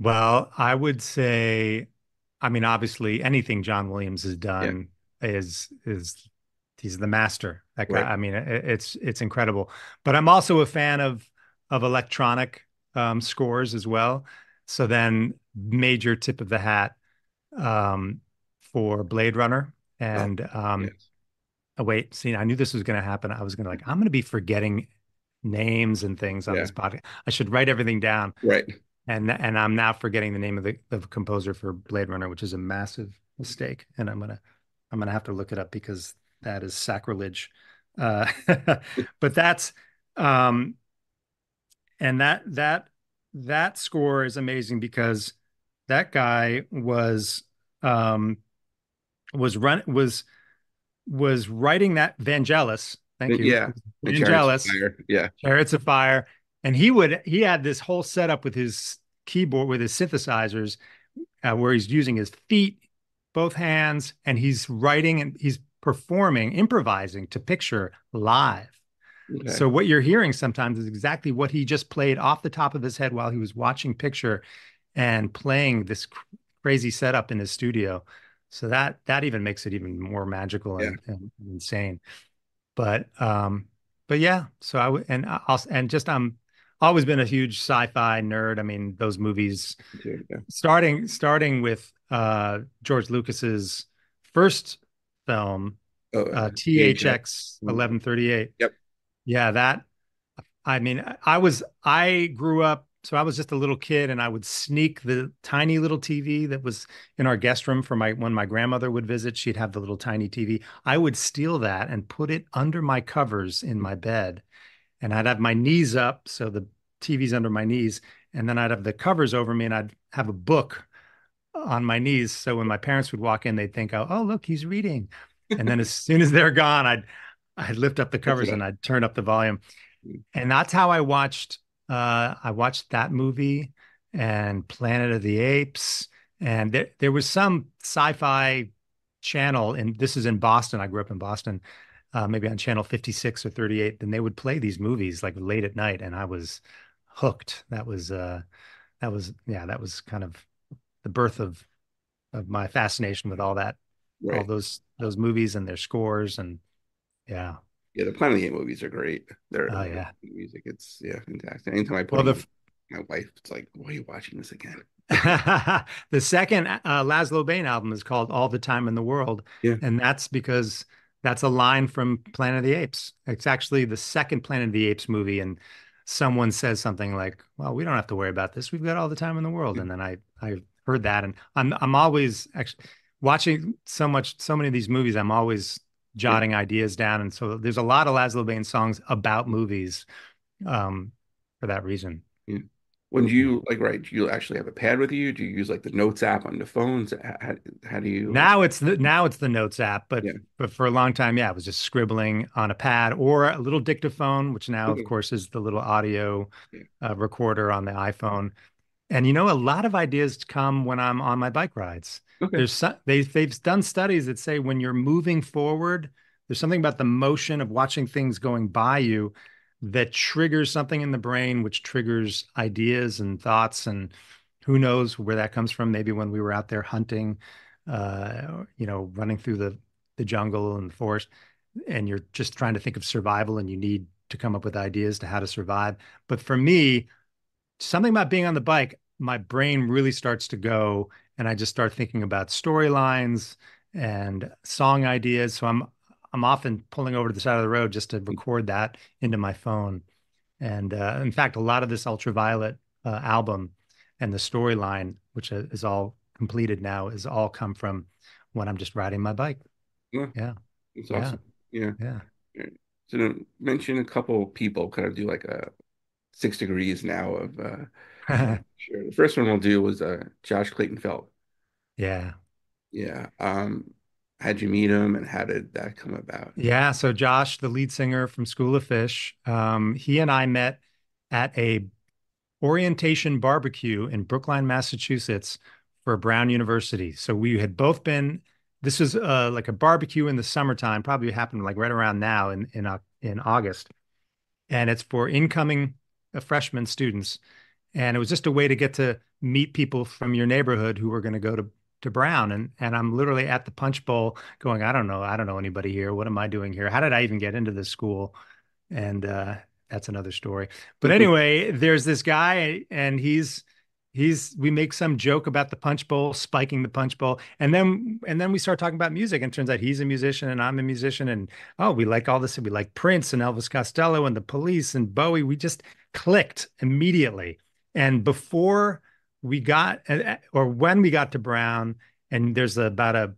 Well, I would say, I mean, obviously, anything John Williams has done is is he's the master. That guy. Right. I mean, it, it's it's incredible. But I'm also a fan of of electronic um, scores as well. So then, major tip of the hat um, for Blade Runner and um, Yes. Oh, wait, see, I knew this was going to happen. I was going to like, I'm going to be forgetting names and things on Yeah. this podcast. I should write everything down. Right. And and I'm now forgetting the name of the, the composer for Blade Runner, which is a massive mistake. And I'm gonna I'm gonna have to look it up because that is sacrilege. Uh, <laughs> but that's um, and that that that score is amazing because that guy was um was run was was writing that Vangelis. Thank you. Yeah. Chariots Vangelis. Yeah. Chariots of Fire. And he would he had this whole setup with his keyboard with his synthesizers uh, where he's using his feet, both hands, and he's writing and he's performing, improvising to picture live. Okay. So what you're hearing sometimes is exactly what he just played off the top of his head while he was watching picture and playing this cr- crazy setup in his studio. So that that even makes it even more magical and, and insane. But um, but yeah. So I and I'll and just I'm always been a huge sci-fi nerd. I mean, those movies yeah. starting starting with uh George Lucas's first film, Oh, uh, THX. THX eleven thirty eight. Yep. Yeah, that. I mean, I was I grew up, so I was just a little kid, and I would sneak the tiny little TV that was in our guest room for my when my grandmother would visit. She'd have the little tiny TV. I would steal that and put it under my covers in my bed, and I'd have my knees up, so the TV's under my knees, and then I'd have the covers over me, and I'd have a book on my knees. So when my parents would walk in, they'd think, "Oh, oh look, he's reading." And then as soon as they're gone, I'd I'd lift up the <laughs> covers and I'd turn up the volume. And that's how I watched uh I watched that movie and Planet of the Apes. And there there was some sci-fi channel, and this is in Boston. I grew up in Boston, uh, maybe on channel 56 or 38. Then they would play these movies like late at night, and I was hooked. That was uh that was yeah, that was kind of the birth of of my fascination with all that all those those movies and their scores and yeah Yeah, the Planet of the Apes movies are great. They're Oh, yeah. music. It's yeah, fantastic. Anytime I put well the my wife, it's like, why are you watching this again? <laughs> the second uh, Lazlo Bane album is called All the Time in the World Yeah. and that's because that's a line from Planet of the Apes it's actually the second Planet of the Apes movie and someone says something like well we don't have to worry about this we've got all the time in the world and then I I heard that and I'm I'm always actually watching so much so many of these movies I'm always jotting ideas down and so there's a lot of Lazlo Bane songs about movies um for that reason When do you like write? Do you actually have a pad with you? Do you use like the Notes app on the phones? How, how, do you? Now it's the now it's the Notes app, but Yeah. but for a long time, yeah, I was just scribbling on a pad or a little dictaphone, which now, Okay. of course, is the little audio Yeah. uh, recorder on the iPhone. And you know, a lot of ideas come when I'm on my bike rides. Okay. There's some, they they've done studies that say when you're moving forward, there's something about the motion of watching things going by you that triggers something in the brain, which triggers ideas and thoughts. And who knows where that comes from? Maybe when we were out there hunting, uh, you know, running through the the jungle and the forest, and you're just trying to think of survival, and you need to come up with ideas to how to survive. But for me, something about being on the bike, my brain really starts to go, and I just start thinking about storylines and song ideas. So I'm I'm often pulling over to the side of the road just to record that into my phone. And uh, in fact, a lot of this ultraviolet uh, album and the storyline, which is all completed now, is all come from when I'm just riding my bike. It's Yeah. awesome. Yeah. Yeah. So to mention a couple people, kind of do like a six degrees now of uh <laughs> sure. The first one we'll do was uh Josh Clayton Felt. yeah. Yeah. Um, how'd you meet him and how did that come about? Yeah. So Josh, the lead singer from School of Fish, um, he and I met at a orientation barbecue in Brookline, Massachusetts for Brown University. So we had both been, this was uh, like a barbecue in the summertime, probably happened like right around now in, in, Au- in August. And it's for incoming uh, freshman students. And it was just a way to get to meet people from your neighborhood who were going to go to to Brown. And and I'm literally at the punch bowl going I don't know I don't know anybody here. What am I doing here? How did I even get into this school? And uh that's another story. But anyway there's this guy and he's he's we make some joke about the punch bowl spiking the punch bowl. And then and then we start talking about music and it turns out he's a musician and I'm a musician. And oh we like all this and we like Prince and Elvis Costello and the Police and Bowie. We just clicked immediately and before we got uh, or when we got to Brown, and there's about a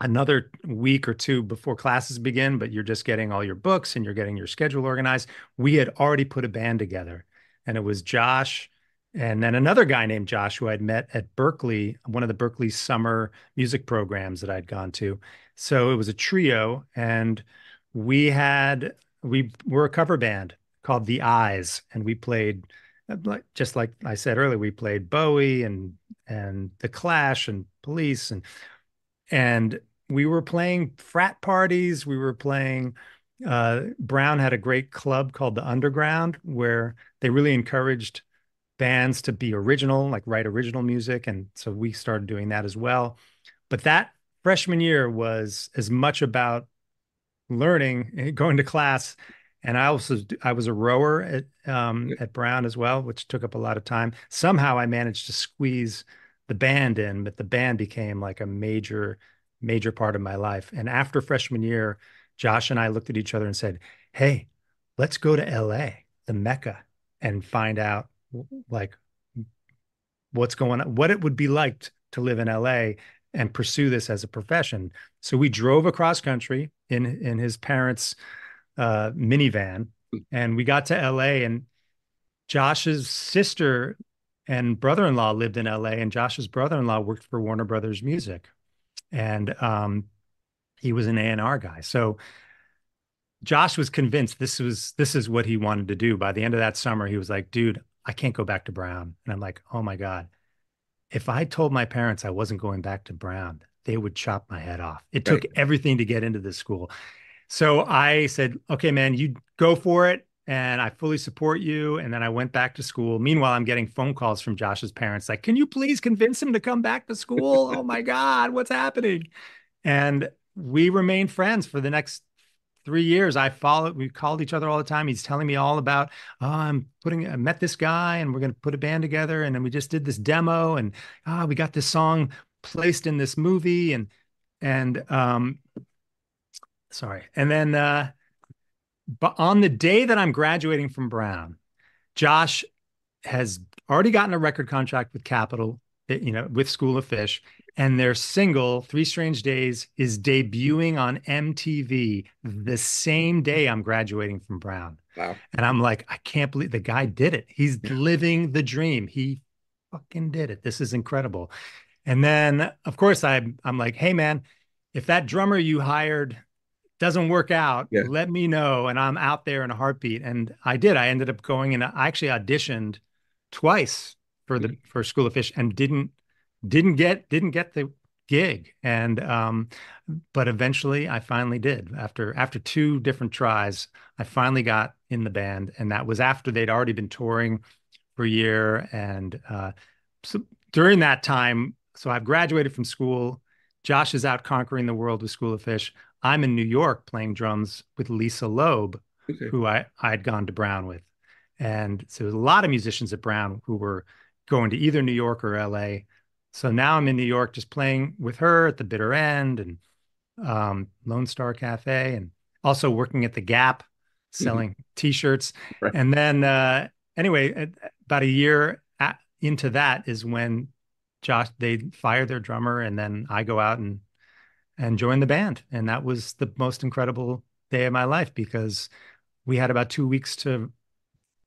another week or two before classes begin, but you're just getting all your books and you're getting your schedule organized. We had already put a band together, and it was Josh and then another guy named Josh who I'd met at Berklee, one of the Berklee summer music programs that I'd gone to. So it was a trio, and we had we were a cover band called The Eyes, and we played just like I said earlier, we played Bowie and and The Clash and Police and and we were playing frat parties. We were playing. Uh, Brown had a great club called the Underground where they really encouraged bands to be original, like write original music, and so we started doing that as well. But that freshman year was as much about learning, going to class, and I also I was a rower at um, at Brown as well, which took up a lot of time. Somehow I managed to squeeze the band in, but the band became like a major major part of my life. And after freshman year, Josh and I looked at each other and said, "Hey, let's go to LA, the Mecca, and find out like what's going on, what it would be like to live in LA and pursue this as a profession." So we drove across country in in his parents' uh, minivan, and we got to LA. And Josh's sister and brother-in-law lived in LA, and Josh's brother-in-law worked for Warner Brothers Music and um, he was an A&R guy. So Josh was convinced this was this is what he wanted to do. By the end of that summer, he was like, "Dude, I can't go back to Brown." And I'm like, "Oh my god, if I told my parents I wasn't going back to Brown, they would chop my head off. It took everything to get into this school." So I said, "Okay, man, you go for it." and I fully support you. And then I went back to school. Meanwhile, I'm getting phone calls from Josh's parents like, can you please convince him to come back to school? oh my God, what's happening? And we remained friends for the next three years. I followed, we called each other all the time. He's telling me all about, oh, I'm putting, I met this guy and we're going to put a band together. And then we just did this demo and oh, we got this song placed in this movie. And, and, um, sorry. And then, uh, but on the day that I'm graduating from Brown, Josh has already gotten a record contract with Capitol, eh, you know, with School of Fish, and their single Three Strange Days is debuting on MTV the same day I'm graduating from Brown. Wow. And I'm like, I can't believe the guy did it. He's living the dream. He fucking did it. This is incredible. And then, of course, I, I'm like, hey, man, if that drummer you hired doesn't work out, yeah. let me know. And I'm out there in a heartbeat. And I did. I ended up going and I actually auditioned twice for the mm-hmm. for School of Fish and didn't didn't get didn't get the gig. And um, but eventually I finally did. After after two different tries, I finally got in the band. And that was after they'd already been touring for a year. And uh, so during that time, so I've graduated from school. Josh is out conquering the world with School of Fish. I'm in New York playing drums with Lisa Loeb, okay. who I I'd gone to Brown with, and so there's a lot of musicians at Brown who were going to either New York or LA. So now I'm in New York, just playing with her at the Bitter End and um, Lone Star Cafe, and also working at the Gap, mm-hmm. selling mm-hmm. T-shirts. Right. And then uh, anyway, about a year at, into that is when Josh they fire their drummer, and then I go out and and joined the band. And that was the most incredible day of my life because we had about two weeks to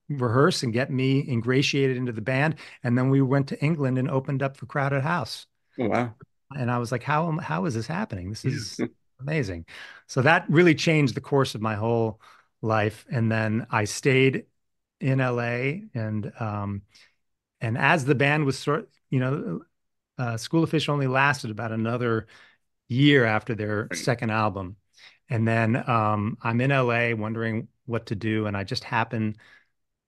rehearse and get me ingratiated into the band. And then we went to England and opened up for Crowded House. Oh, wow. And I was like, how, how is this happening? This is <laughs> amazing. So that really changed the course of my whole life. And then I stayed in LA and, um, and as the band was sort, you know, uh, School of Fish only lasted about another year after their second album. And then um, I'm in LA wondering what to do. And I just happened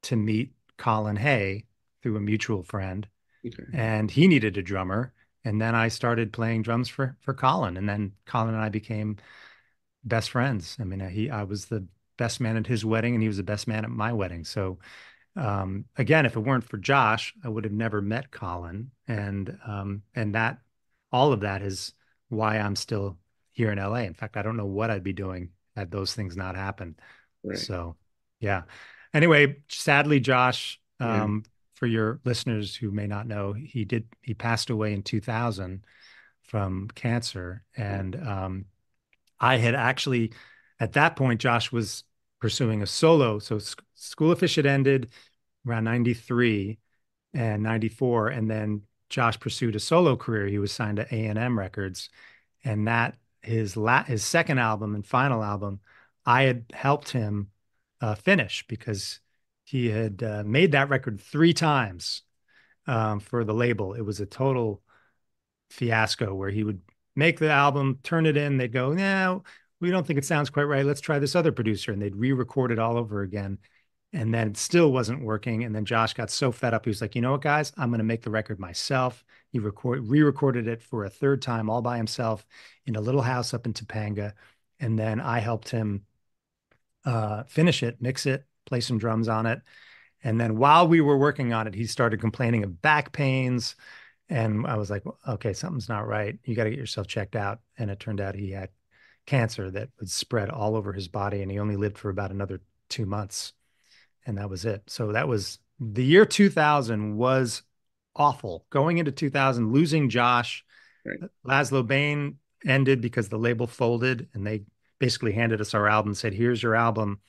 to meet Colin Hay through a mutual friend. Okay. And he needed a drummer. And then I started playing drums for for Colin. And then Colin and I became best friends. I mean, he I was the best man at his wedding and he was the best man at my wedding. So um, again, if it weren't for Josh, I would have never met Colin. And um, and that all of that has why I'm still here in LA. In fact, I don't know what I'd be doing had those things not happened. Right. So, yeah. Anyway, sadly, Josh, um, yeah. for your listeners who may not know, he did he passed away in 2000 from cancer. And um, I had actually, at that point, Josh was pursuing a solo. So School of Fish had ended around 93 and 94. And then Josh pursued a solo career. He was signed to A&M Records. And that, his, la- his second album and final album, I had helped him uh, finish because he had uh, made that record three times um, for the label. It was a total fiasco where he would make the album, turn it in, they'd go, no, we don't think it sounds quite right. Let's try this other producer. And they'd re-record it all over again. And then it still wasn't working. And then Josh got so fed up, he was like, you know what, guys, I'm going to make the record myself. He record re-recorded it for a third time all by himself in a little house up in Topanga. And then I helped him uh, finish it, mix it, play some drums on it. And then while we were working on it, he started complaining of back pains. And I was like, okay, something's not right. You got to get yourself checked out. And it turned out he had cancer that would spread all over his body. And he only lived for about another two months. And that was it. So that was the year 2000 was awful. Going into 2000, losing Josh, Right. Lazlo Bane ended because the label folded and they basically handed us our album and said, here's your album.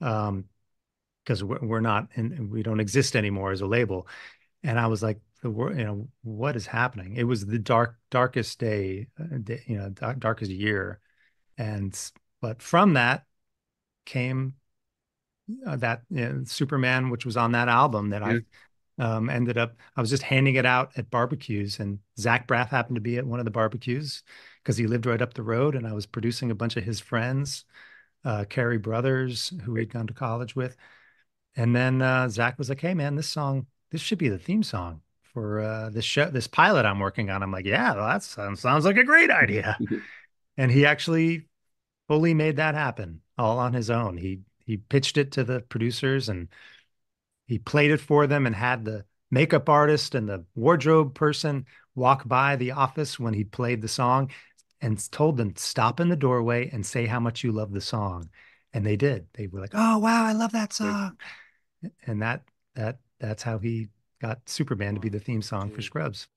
Um, because we're, we're not and we don't exist anymore as a label. And I was like, the world, you know, what is happening? It was the dark, darkest day, uh, you know, darkest year. And, but from that came uh, that you know, Superman, which was on that album that Yeah. I um, ended up, I was just handing it out at barbecues and Zack Braff happened to be at one of the barbecues because he lived right up the road and I was producing a bunch of his friends, uh, Cary Brothers, who he'd gone to college with. And then uh, Zack was like, "Hey, man, this song, this should be the theme song for uh, this show, this pilot I'm working on." I'm like, "Yeah, well, that sounds sounds like a great idea." <laughs> and he actually fully made that happen all on his own. He he pitched it to the producers and he played it for them and had the makeup artist and the wardrobe person walk by the office when he played the song and told them stop in the doorway and say how much you love the song. And they did. They were like oh wow i love that song. And that that that's how he got superman to be the theme song for scrubs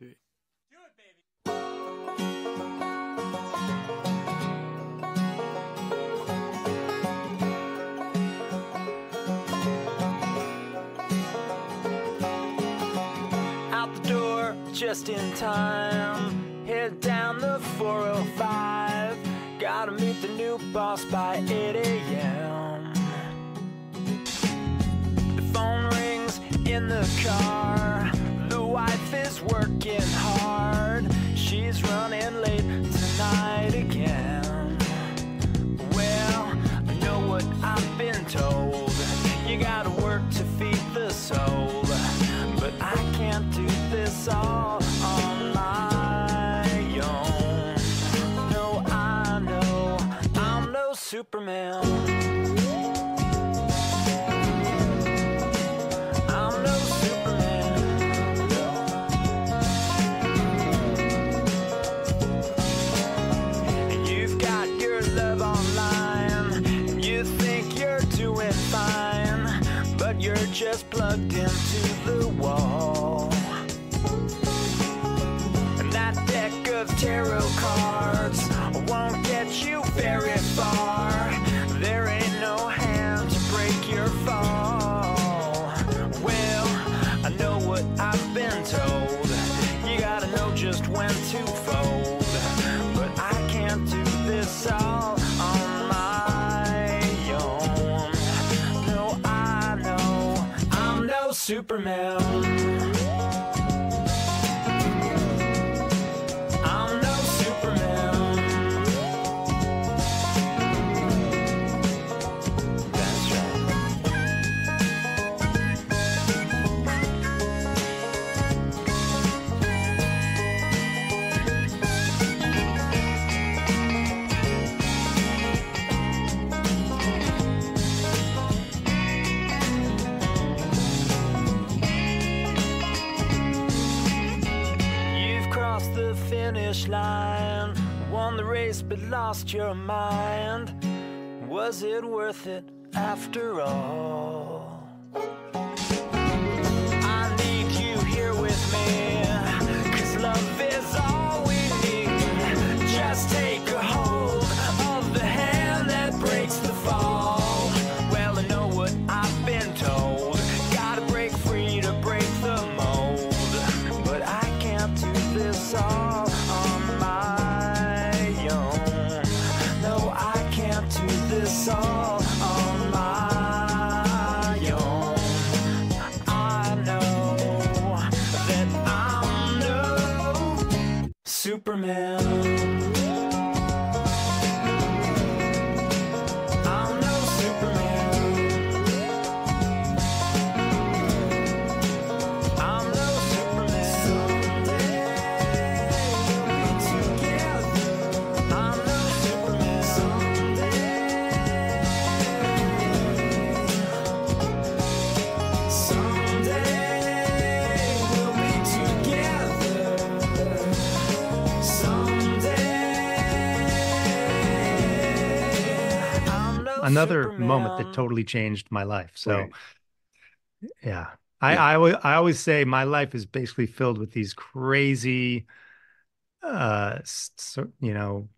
just in time. Head down the 405. Gotta meet the new boss by 8 a.m. The phone rings in the car. The wife is working hard. She's running late tonight again. Well, I know what I've been told. You gotta work to feed the soul. But I can't do this all Superman. No lost your mind. Was it worth it after all? Superman. Another Superman. moment that totally changed my life. So, Right. yeah. I, Yeah. I, always, I always say my life is basically filled with these crazy, uh, so, you know,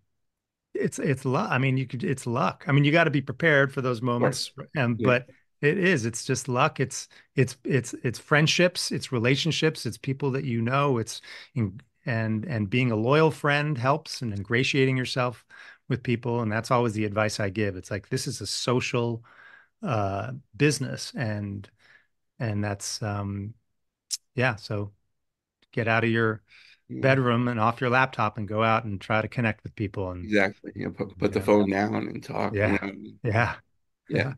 it's it's luck. I mean, you could it's luck. I mean, you got to be prepared for those moments. Um, Yeah. but it is. It's just luck. It's it's it's it's friendships. It's relationships. It's people that you know. It's in, and and being a loyal friend helps, and ingratiating yourself with people. And that's always the advice I give. It's like this is a social uh, business, and and that's um, yeah. So get out of your bedroom and off your laptop and go out and try to connect with people. And Exactly. You know, put put the phone down and talk. you Yeah. know. yeah, Yeah.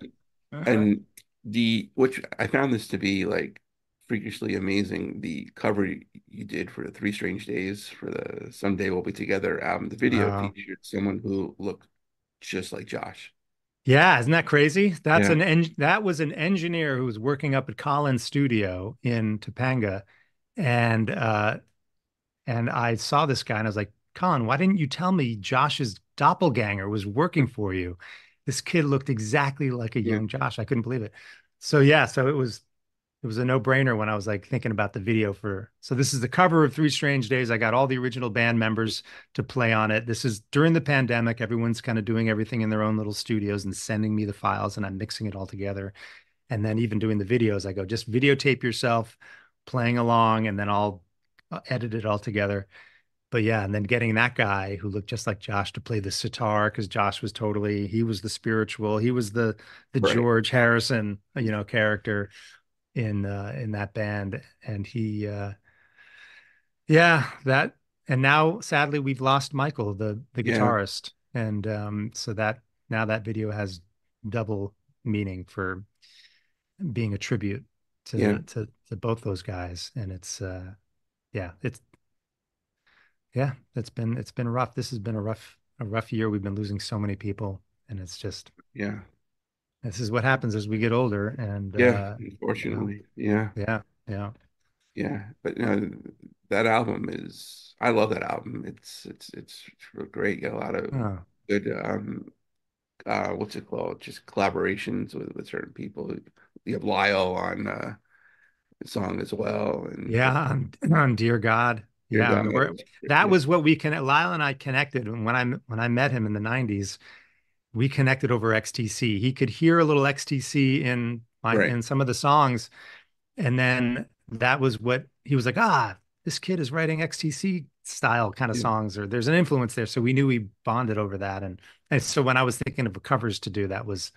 And the which I found this to be like freakishly amazing. The cover you did for the Three Strange Days for the Someday We'll Be Together album. The video Wow. featured someone who looked just like Josh. Yeah, isn't that crazy? That's Yeah. an en- that was an engineer who was working up at Colin's Studio in Topanga, and uh, and I saw this guy and I was like, Colin, why didn't you tell me Josh's doppelganger was working for you? This kid looked exactly like a Yeah. young Josh. I couldn't believe it. So yeah, so it was it was a no-brainer when I was like thinking about the video for. So this is the cover of Three Strange Days. I got all the original band members to play on it. This is during the pandemic. Everyone's kind of doing everything in their own little studios and sending me the files, and I'm mixing it all together. And then even doing the videos, I go just videotape yourself playing along, and then I'll uh, edit it all together. But yeah, and then getting that guy who looked just like Josh to play the sitar because Josh was totally he was the spiritual, he was the the Right. George Harrison, you know, character in uh in that band. And he uh yeah, that and now sadly we've lost Michael, the the Yeah. guitarist. And um so that now that video has double meaning for being a tribute to Yeah. to to both those guys. And it's uh yeah, it's yeah, it's been it's been rough. This has been a rough a rough year. We've been losing so many people, and it's just Yeah. This is what happens as we get older. And Yeah. uh, Unfortunately. Yeah. yeah, yeah, Yeah. But you know, that album is I love that album. It's it's it's great. You got a lot of Oh, good um uh what's it called? Just collaborations with, with certain people. You have Lyle on uh the song as well. And yeah. On, <clears throat> on Dear God, Dear yeah. God, that was what we connect. Lyle and I connected when I when I met him in the '90s. We connected over XTC. He could hear a little XTC in my Right. in some of the songs, and then that was what he was like. Ah, this kid is writing XTC style kind of Yeah. songs, or there's an influence there. So we knew we bonded over that, and and so when I was thinking of covers to do, that was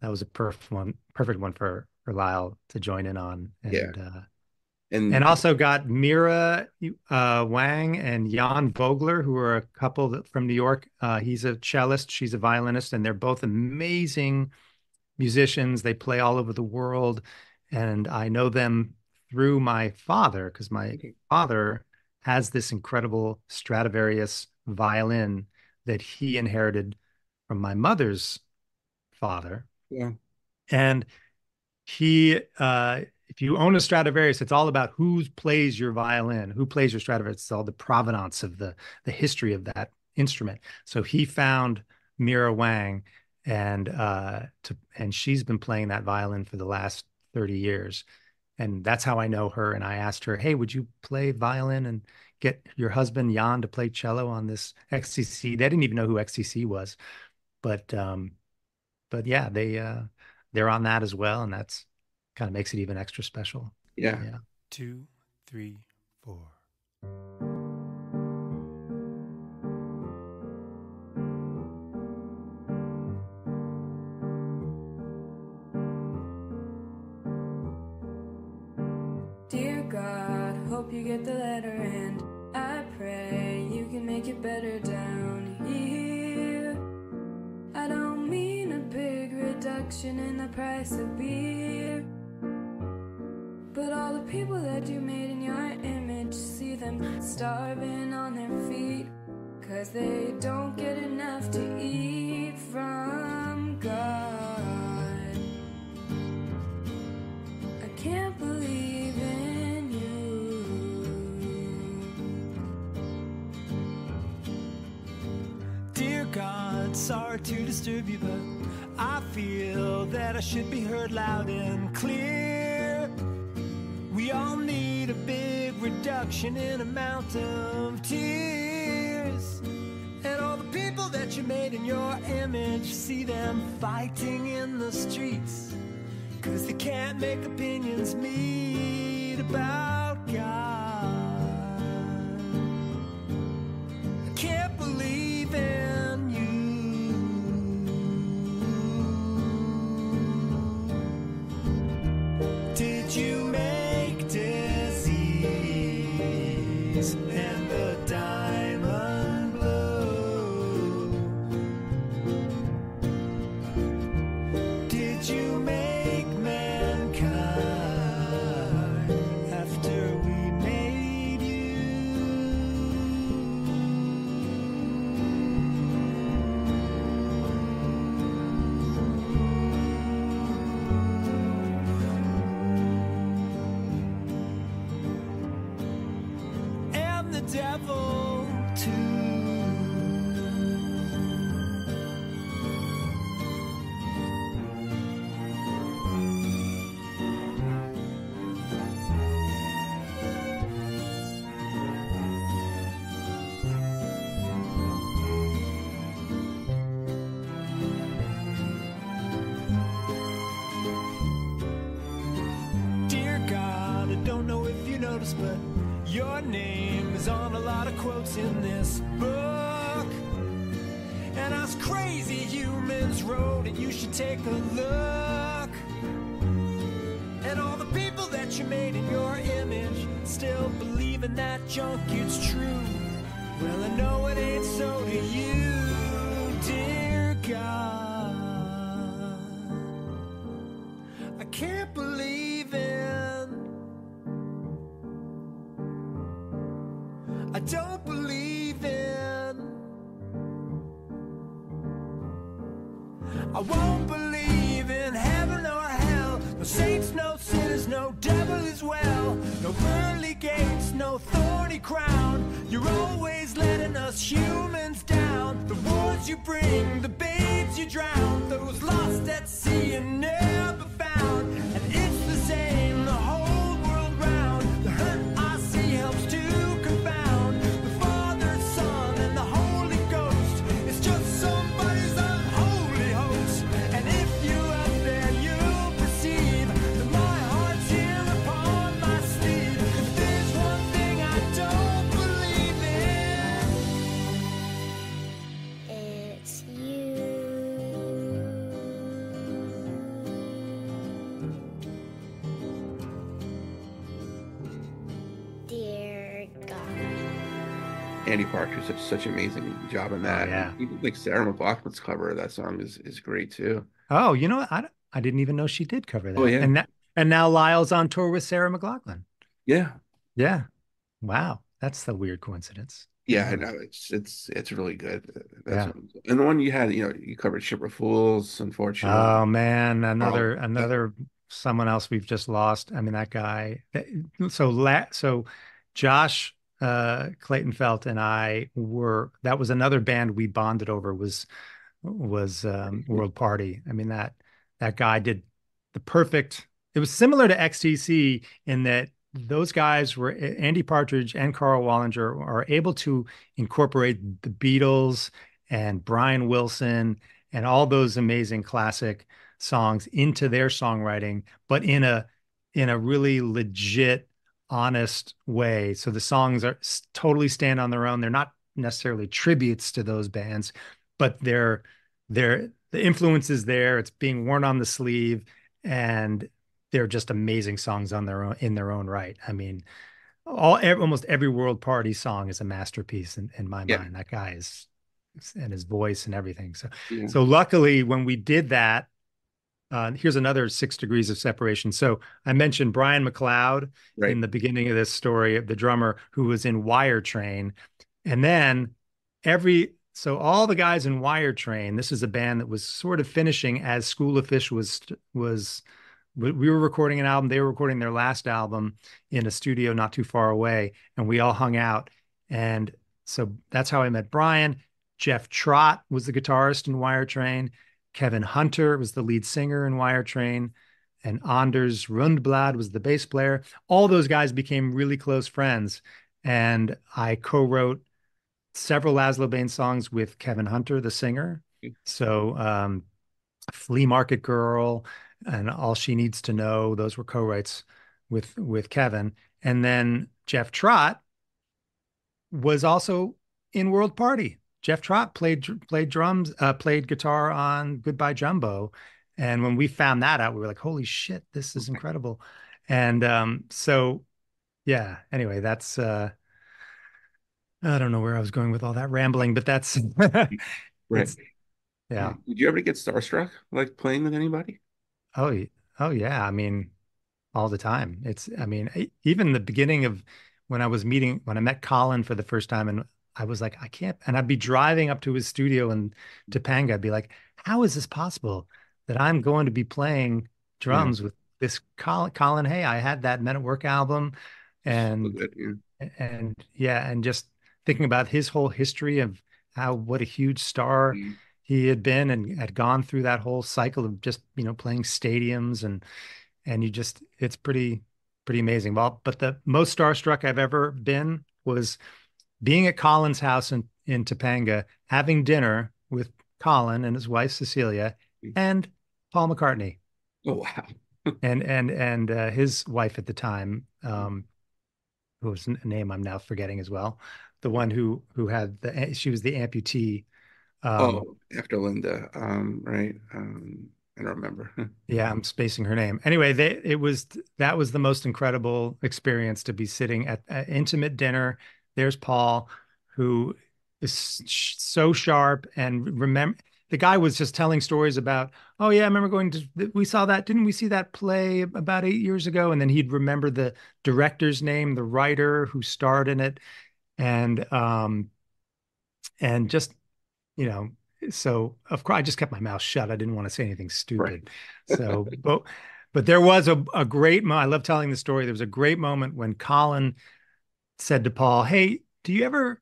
that was a perfect one, perfect one for for Lyle to join in on, and Yeah. uh, and and also got Mira uh, Wang and Jan Vogler, who are a couple that, from New York. Uh, he's a cellist, she's a violinist, and they're both amazing musicians. They play all over the world, and I know them through my father because my father has this incredible Stradivarius violin that he inherited from my mother's father. yeah, And he, uh, if you own a Stradivarius, it's all about who plays your violin, who plays your Stradivarius. It's all the provenance of the the history of that instrument. So he found Mira Wang, and uh, to and she's been playing that violin for the last thirty years, and that's how I know her. And I asked her, "Hey, would you play violin and get your husband Jan to play cello on this XTC?" They didn't even know who XTC was, but um, but yeah, they uh, they're on that as well, and that's kind of makes it even extra special. yeah, Yeah. Two, three, four. Dear God, hope you get the letter and I pray you can make it better down here. I don't mean a big reduction in the price of beer. Starving on their feet. Cause they don't get enough to eat from God. I can't believe in you. Dear God, sorry to disturb you, but I feel that I should be heard loud and clear. We all need reduction in amount of tears. And all the people that you made in your image, see them fighting in the streets. Cause they can't make opinions meet about that junk, it's true. Well, I know it ain't so to you, dear God. I can't believe in. I don't believe in. I won't crown. You're always letting us humans down. The wars you bring, the babes you drown, those lost at sea Andy Partridge did such an amazing job in oh, that. Oh, yeah. Even like Sarah McLachlan's cover of that song is is great too. Oh, you know what? I, I didn't even know she did cover oh, that. Oh, yeah. And that, and now Lyle's on tour with Sarah McLachlan. Yeah. Yeah. Wow. That's the weird coincidence. Yeah, I know. It's it's it's really good. That's Yeah. what- and the one you had, you know, you covered Ship of Fools, unfortunately. Oh man, another that- another someone else we've just lost. I mean, that guy. So la so Josh uh Clayton Felt and I were that was another band we bonded over was was um World Party. I mean that that guy did the perfect it was similar to XTC in that those guys were Andy Partridge and Karl Wallinger are able to incorporate the Beatles and Brian Wilson and all those amazing classic songs into their songwriting, but in a in a really legit, honest way. So the songs are totally stand on their own. They're not necessarily tributes to those bands, but they're they're the influence is there. It's being worn on the sleeve, and they're just amazing songs on their own in their own right. I mean, all almost every world party song is a masterpiece in, in my Yeah. mind. That guy is and his voice and everything. So Yeah. so luckily when we did that, uh, here's another six degrees of separation. So I mentioned Brian MacLeod Right. in the beginning of this story, the drummer who was in Wire Train. And then every so all the guys in Wire Train, this is a band that was sort of finishing as School of Fish was was we we were recording an album, they were recording their last album in a studio not too far away, and we all hung out. And so that's how I met Brian. Jeff Trott was the guitarist in Wire Train. Kevin Hunter was the lead singer in Wire Train. And Anders Rundblad was the bass player. All those guys became really close friends. And I co wrote several Lazlo Bane songs with Kevin Hunter, the singer. So, um, Flea Market Girl and All She Needs to Know, those were co writes with, with Kevin. And then Jeff Trott was also in World Party. Jeff Trott played played drums, uh, played guitar on Goodbye Jumbo, and when we found that out, we were like, "Holy shit, this is incredible!" And um, so, yeah. Anyway, that's uh, I don't know where I was going with all that rambling, but that's <laughs> Right. yeah. Did you ever get starstruck like playing with anybody? Oh, oh yeah. I mean, all the time. It's, I mean, even the beginning of when I was meeting, when I met Colin for the first time, and I was like, I can't, and I'd be driving up to his studio in Topanga. I'd be like, how is this possible that I'm going to be playing drums with this Colin? Colin, hey, I had that Men at Work album, So and good, yeah. and yeah, and just thinking about his whole history of how what a huge star Mhm. he had been and had gone through that whole cycle of just you know playing stadiums and and you just it's pretty pretty amazing well but the most starstruck i've ever been was being at colin's house in in topanga having dinner with colin and his wife cecilia and paul mccartney Oh wow. <laughs> and and and uh, his wife at the time um whose name i'm now forgetting as well the one who who had the she was the amputee um oh, after Linda. Um, right. Um, I don't remember. <laughs> Yeah, I'm spacing her name. Anyway, they it was that was the most incredible experience to be sitting at an intimate dinner. There's Paul, who is sh- so sharp and remember the guy was just telling stories about, oh yeah, I remember going to we saw that, didn't we see that play about eight years ago? And then he'd remember the director's name, the writer who starred in it, and um and just you know so of course I just kept my mouth shut. I didn't want to say anything stupid. So, but but there was a, a great I love telling the story. There was a great moment when Colin said to Paul, Hey, do you ever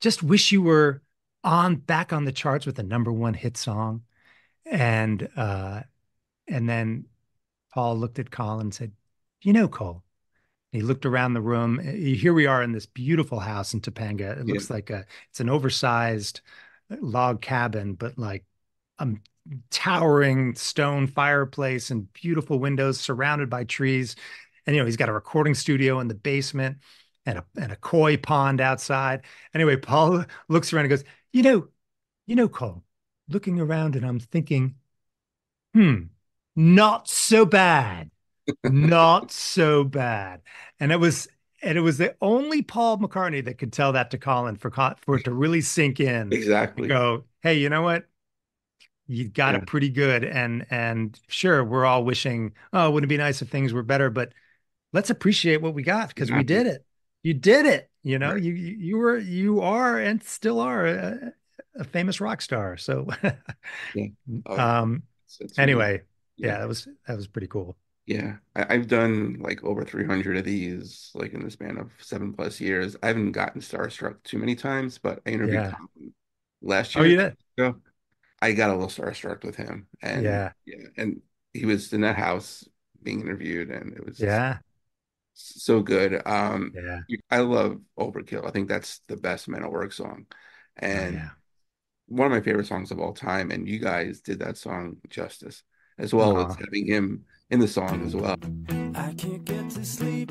just wish you were on back on the charts with a number one hit song? And uh and then Paul looked at Colin and said, You know, Cole. He looked around the room. Here we are in this beautiful house in Topanga. It looks like a it's an oversized log cabin, but like a towering stone fireplace and beautiful windows surrounded by trees. And you know, he's got a recording studio in the basement and a and a koi pond outside. Anyway, Paul <laughs> looks around and goes, you know, you know, Cole, looking around and I'm thinking, hmm, not so bad. not so bad. And it was and it was the only Paul McCartney that could tell that to Colin for for it to really sink in Exactly. go, hey, you know what? You got Yeah. it pretty good. And and sure, we're all wishing, oh, wouldn't it be nice if things were better? But let's appreciate what we got because we did it. You did it. You know, Right. you you were you are and still are a, a famous rock star. So <laughs> Oh, um it's- anyway, yeah, Yeah. that was that was pretty cool. Yeah, I, I've done like over 300 of these, like in the span of seven plus years. I haven't gotten starstruck too many times, but I interviewed Yeah. Last Oh, year. you did? ago. I got a little starstruck with him, and Yeah. yeah, and he was in that house being interviewed, and it was Yeah. So good. Um, Yeah. I love Overkill. I think that's the best Men at Work song, Oh, and yeah. one of my favorite songs of all time. And you guys did that song justice, as well as having him in the song as well. I can't get to sleep.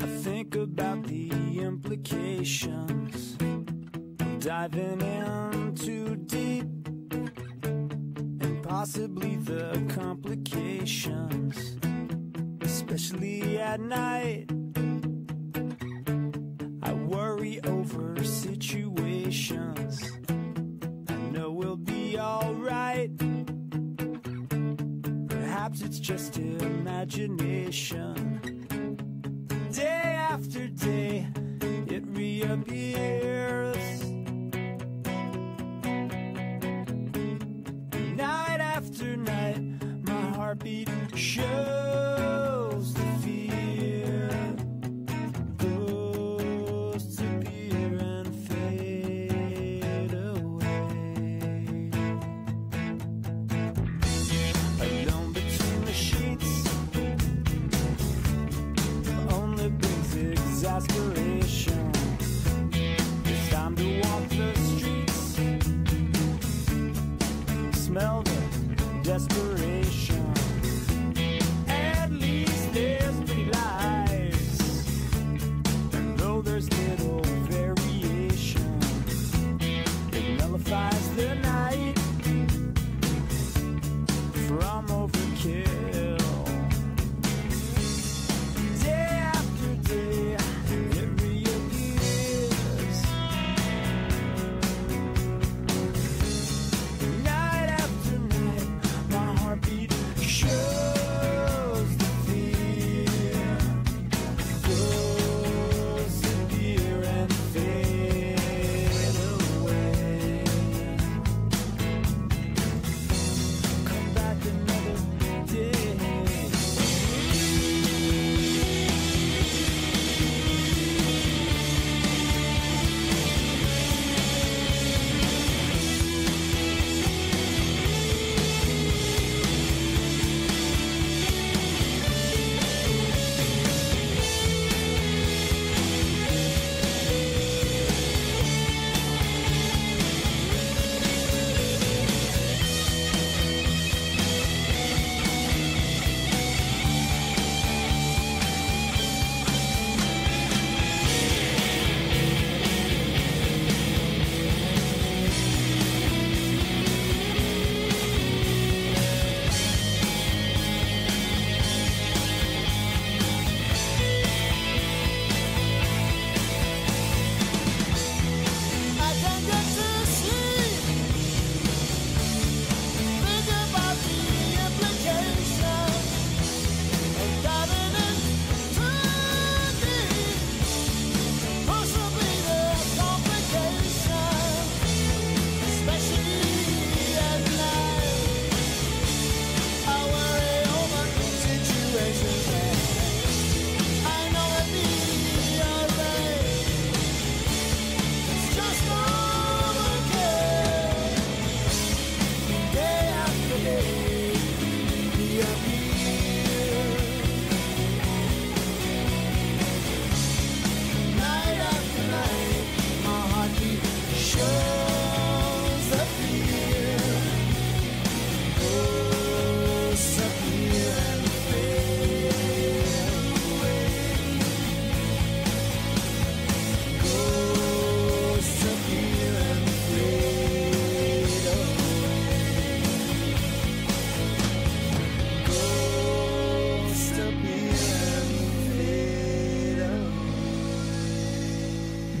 I think about the implications of diving in too deep and possibly the complications, especially. at night. I worry over situations. I know we'll be alright. Perhaps it's just imagination. Day after day, it reappears. Night after night, my heartbeat shows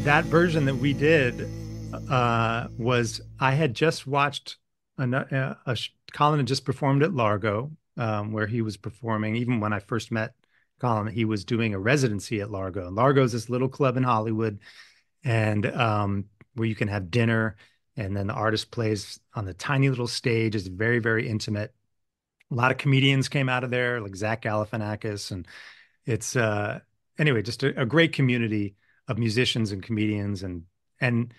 that version that we did uh, was I had just watched uh, a, Colin had just performed at Largo, um, where he was performing. Even when I first met Colin, he was doing a residency at Largo. And Largo is this little club in Hollywood, and um, where you can have dinner, and then the artist plays on the tiny little stage. It's very very intimate. A lot of comedians came out of there, like Zach Galifianakis, and it's uh, anyway just a, a great community of musicians and comedians and and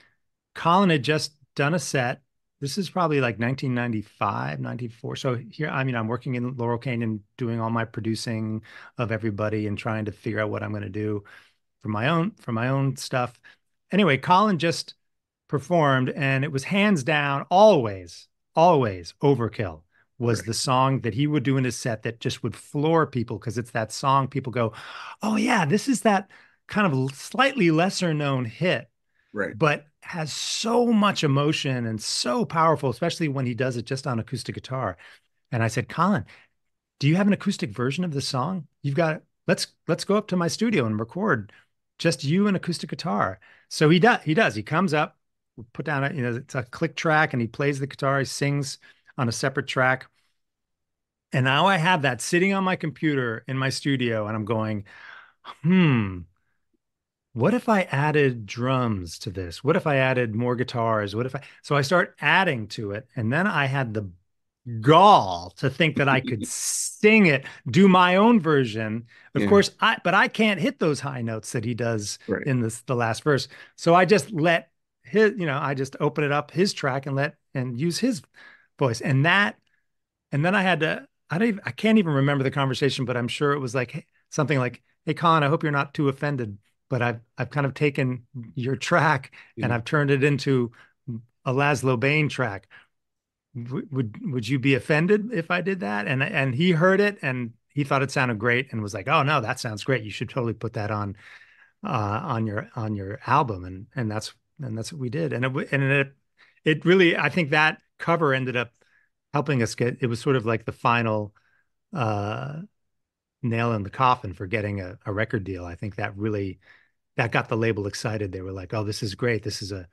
Colin had just done a set. This is probably like 1995, 94. So here, I mean, I'm working in Laurel Canyon doing all my producing of everybody and trying to figure out what I'm going to do for my own for my own stuff. Anyway, Colin just performed and it was hands down always, always overkill was Right. the song that he would do in his set that just would floor people because it's that song people go, "Oh yeah, this is that kind of slightly lesser known hit, Right. but has so much emotion and so powerful, especially when he does it just on acoustic guitar." And I said, "Colin, do you have an acoustic version of the song? You've got let's let's go up to my studio and record just you and acoustic guitar. So he does. He does. He comes up, put down a you know it's a click track, and he plays the guitar. He sings on a separate track. And now I have that sitting on my computer in my studio, and I'm going, hmm, what if I added drums to this? What if I added more guitars? What if I so I start adding to it, and then I had the gall to think that I could sing it, do my own version. Of Yeah. course, I but I can't hit those high notes that he does Right. in this the last verse. So I just let his, you know, I just open it up his track and let and use his voice. And that, and then I had to, I don't even, I can't even remember the conversation, but I'm sure it was like hey, something like, Hey Colin, I hope you're not too offended, but I've I've kind of taken your track and I've turned it into a Lazlo Bane track. W- Would would you be offended if I did that? And and he heard it and he thought it sounded great and was like, "Oh no, that sounds great. You should totally put that on uh, on your on your album." And and that's and that's what we did. And it and it it really I think that cover ended up helping us get. It was sort of like the final uh, nail in the coffin for getting a, a record deal. I think that really that got the label excited. They were like, "Oh, this is great. This is a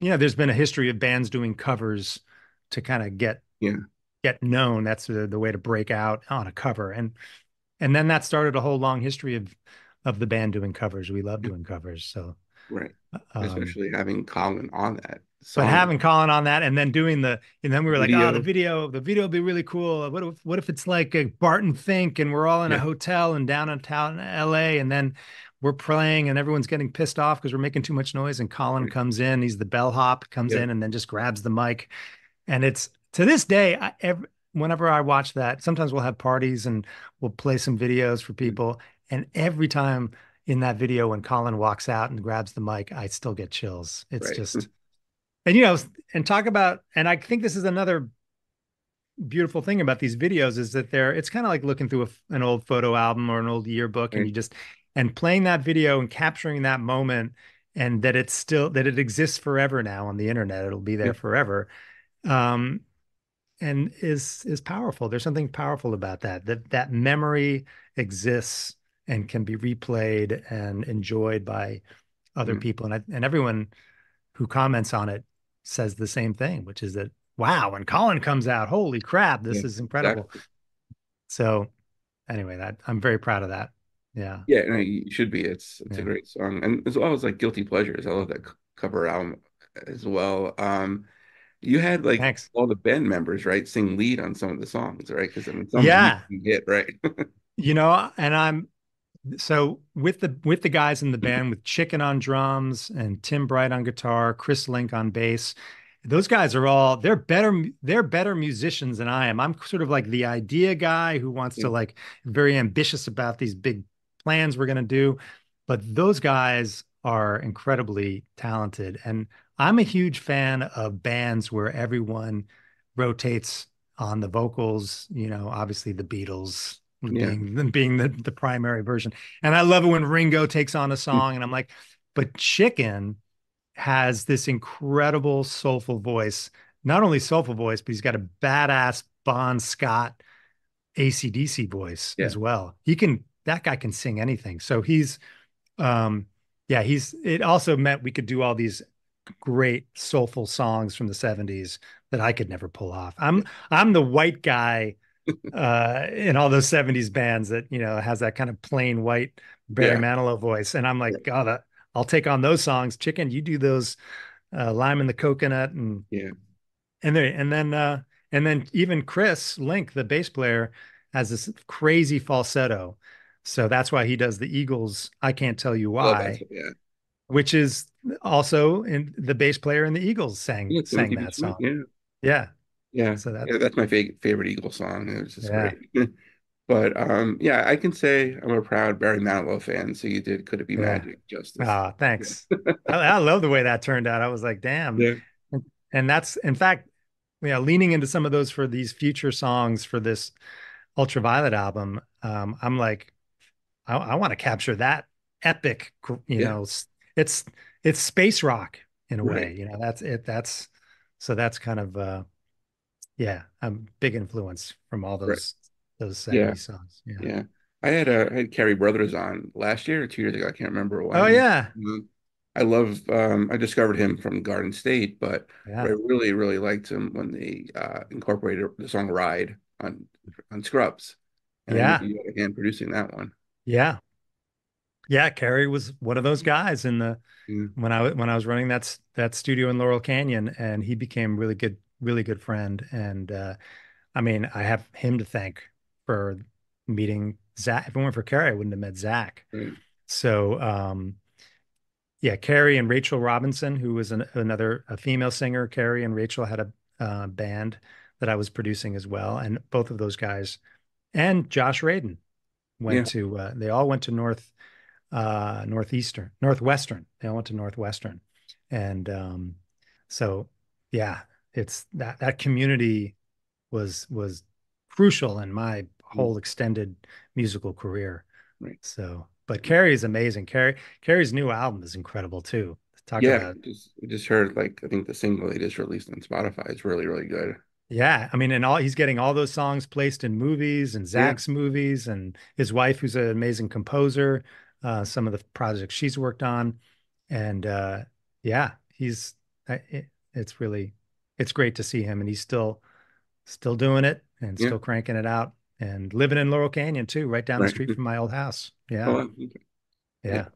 you know, there's been a history of bands doing covers to kind of get Yeah. get known. That's the, the way to break out on a cover. And and then that started a whole long history of of the band doing covers. We love doing covers. So Right. um, Especially having Colin on that. but having Colin on that and then doing the and then we were like, Video. oh, the video, the video would be really cool. What if what if it's like a Barton Fink and we're all in a hotel and down in town LA and then we're playing and everyone's getting pissed off because we're making too much noise and Colin comes in, he's the bellhop, comes Yeah. in and then just grabs the mic. And it's to this day, I, ev whenever I watch that, sometimes we'll have parties and we'll play some videos for mm-hmm. people. And every time in that video, when Colin walks out and grabs the mic, I still get chills. It's Right. just, and you know, and talk about, and I think this is another beautiful thing about these videos is that they're, it's kind of like looking through a, an old photo album or an old yearbook and you just, and playing that video and capturing that moment and that it's still, that it exists forever now on the internet. It'll be there Yeah. forever. Um, and is is powerful. There's something powerful about that. That that memory exists and can be replayed and enjoyed by other Mhm. people. And I, and everyone who comments on it says the same thing, which is that wow, when Colin comes out, holy crap, this Yeah, is incredible. Exactly. So anyway, that I'm very proud of that. Yeah. Yeah, no, you should be. It's it's a great song, and as well as like Guilty Pleasures. I love that c- cover album as well. Um, you had like Thanks. all the band members, right, sing lead on some of the songs, right? Because I mean, some Yeah. you get right. <laughs> You know, and I'm so with the with the guys in the band with Chicken on drums and Tim Bright on guitar, Chris Link on bass. Those guys are all they're better they're better musicians than I am. I'm sort of like the idea guy who wants Yeah. to like very ambitious about these big plans we're going to do, but those guys are incredibly talented and I'm a huge fan of bands where everyone rotates on the vocals, you know, obviously the Beatles Yeah. being <laughs> being the, the primary version. And I love it when Ringo takes on a song and I'm like, but Chicken has this incredible soulful voice. Not only soulful voice, but he's got a badass Bon Scott ACDC voice Yeah. as well. He can that guy can sing anything. So he's um yeah, he's it also meant we could do all these great soulful songs from the 70s that I could never pull off. I'm I'm the white guy uh in all those 70s bands that, you know, has that kind of plain white Barry Yeah. Manilow voice. And I'm like, God, I'll take on those songs. Chicken, you do those uh lime and the coconut and Yeah. and there and then uh and then even Chris Link, the bass player, has this crazy falsetto. So that's why he does the Eagles. I can't tell you why that's- yeah. which is also in the bass player in the Eagles sang Yeah, sang that song. Yeah. Yeah. Yeah. So that Yeah, that's my fa favorite Eagles song. It was just Yeah. great. <laughs> But um, yeah, I can say I'm a proud Barry Manilow fan. So you did Could It Be Yeah. Magic justice. Ah, thanks. <laughs> I, I love the way that turned out. I was like, damn. Yeah. And that's in fact, you know, leaning into some of those for these future songs for this ultraviolet album. Um, I'm like, I, I want to capture that epic, you Yeah. know, it's it's space rock in a way, you know, that's it. That's so that's kind of uh yeah, a big influence from all those those Yeah. songs. Yeah. Yeah. I had uh, I had Cary Brothers on last year or two years ago. I can't remember when. Oh yeah, Mhm. I love um I discovered him from Garden State, but yeah, I really, really liked him when they uh incorporated the song Ride on on Scrubs. And yeah, had producing that one. Yeah, yeah. Cary was one of those guys in the Mm, when I when I was running that that studio in Laurel Canyon, and he became really good, really good friend. And uh, I mean, I have him to thank for meeting Zack. If it weren't for Cary, I wouldn't have met Zack. right. So, um, yeah, Cary and Rachel Robinson, who was an, another a female singer. Cary and Rachel had a uh, band that I was producing as well, and both of those guys and Josh Radin Yeah. went to. Uh, they all went to North uh, Northeastern, Northwestern. They all went to Northwestern, and um, so yeah, it's that that community was was crucial in my whole extended musical career. Right. So, but Cary is amazing. Cary Cary's new album is incredible too. Talk Yeah, about just we just heard like I think the single they just released on Spotify is really, really good. Yeah. I mean, and all he's getting all those songs placed in movies and Zack's movies, and his wife, who's an amazing composer. Uh, some of the projects she's worked on, and uh, yeah, he's it, it's really it's great to see him, and he's still still doing it and Yeah. still cranking it out and living in Laurel Canyon too, right down the street from my old house. Yeah, Oh, okay. yeah,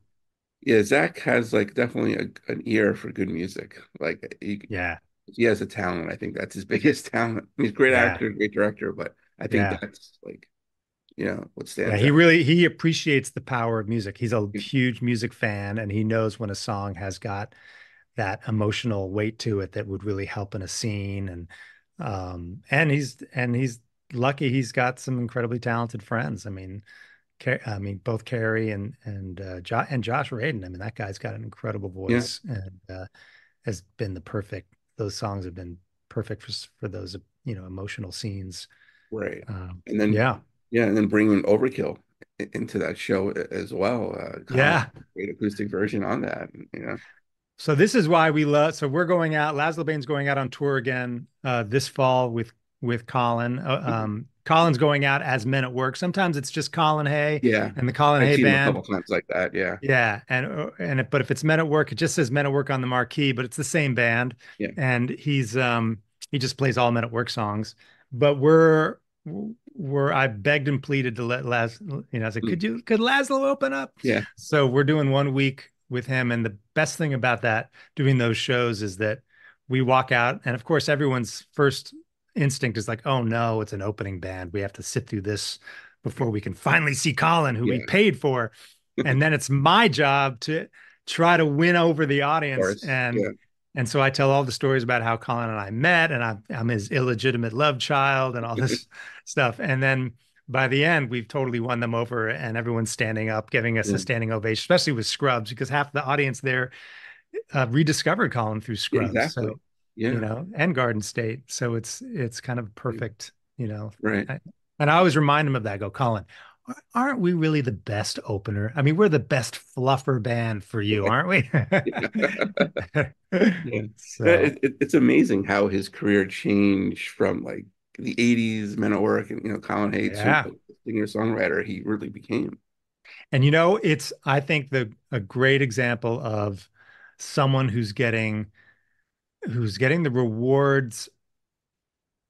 Yeah, Zach has like definitely a, an ear for good music. Like he, yeah, he has a talent. I think that's his <laughs> biggest talent. He's a great Yeah. actor, great director, but I think Yeah. that's like, you know, what yeah. stands He out. really he appreciates the power of music. He's a huge music fan, and he knows when a song has got that emotional weight to it that would really help in a scene. And um, and he's and he's lucky he's got some incredibly talented friends. I mean, I mean, both Cary and and uh, jo- and Josh Radin. I mean, that guy's got an incredible Yeah. voice and uh, has been the perfect. Those songs have been perfect for for those you know emotional scenes. Right. Um, And then yeah, yeah, and then bringing Overkill into that show as well. Uh, yeah. great acoustic version on that. You know, So this is why we love. So we're going out. Lazlo Bane's going out on tour again uh, this fall with with Colin. Uh, um, Colin's going out as Men at Work. Sometimes it's just Colin Hay yeah, and the Colin I've Hay seen him a band. couple times like that. Yeah, Yeah, and uh, and it, but if it's Men at Work, it just says Men at Work on the marquee, but it's the same band. Yeah. And he's um he just plays all Men at Work songs. But we're we're I begged and pleaded to let Laz you know I said Mm. could you could Lazlo open up? yeah, So we're doing one week with him, and the best thing about that doing those shows is that we walk out, and of course everyone's first instinct is like, oh no, it's an opening band. We have to sit through this before we can <laughs> finally see Colin, who we paid for and then it's my job to try to win over the audience and yeah. and so I tell all the stories about how Colin and I met and I'm, I'm his illegitimate love child and all this <laughs> stuff and then by the end we've totally won them over and everyone's standing up giving us Yeah. a standing ovation especially with Scrubs because half the audience there uh, rediscovered Colin through Scrubs exactly. so Yeah, you know and Garden State so it's it's kind of perfect you know right. I- and I always remind him of that. I go, Colin, aren't we really the best opener? I mean, we're the best fluffer band for you, <laughs> aren't we? Yeah. <laughs> So, it, it- it's amazing how his career changed from like the 80s Men at Work and you know Colin Hay's Yeah. singer songwriter he really became. and you know, it's I think the a great example of someone who's getting who's getting the rewards